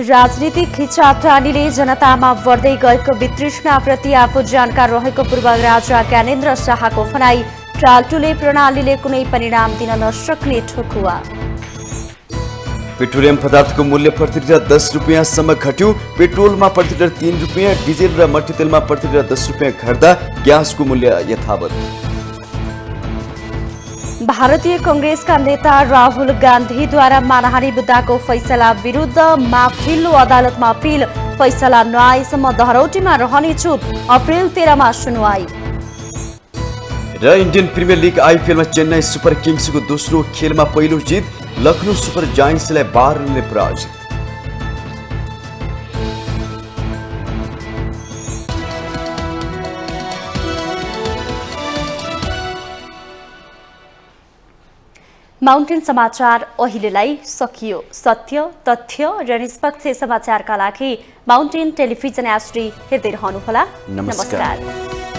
राजनीतिक खिचातानीले जनतामा बढ्दै गएको वितृष्णाप्रति आफू जानकार रहेको पूर्व राजा ज्ञानेन्द्र शाहको भनाई टाल्टुले प्रणालीले कुनै परिणाम दिन नसक्ने ठोकुवा। पेट्रोलियम पदार्थको मूल्य प्रति लिटर दस रुपियाँसम्म घट्यो। पेट्रोलमा प्रति लिटर तिन रुपियाँ डिजेल र मट्टीतेलमा प्रति लिटर दस रुपियाँ घट्दा ग्यासको मूल्य यथावत। भारतीय कङ्ग्रेसका नेता राहुल गान्धीद्वारा मानहानी मुद्दाको फैसला विरुद्ध माफिल्लो अदालतमा अपिल। फैसला नआएसम्म धरौटीमा रहने छुट अप्रेल तेह्रमा सुनवाई। र इन्डियन प्रिमियर लिग आइपिएलमा चेन्नई सुपर किङ्सको दोस्रो खेलमा पहिलो जित। लखनऊ सुपर जायन्ट्सलाई बाह्र रनले पराजित माउन्टेन समाचार अहिलेलाई सकियो। सत्य तथ्य र निष्पक्ष समाचारका लागि माउन्टेन टेलिभिजन एसडी हेर्दै रहनुहोला। नमस्कार। नमस्कार।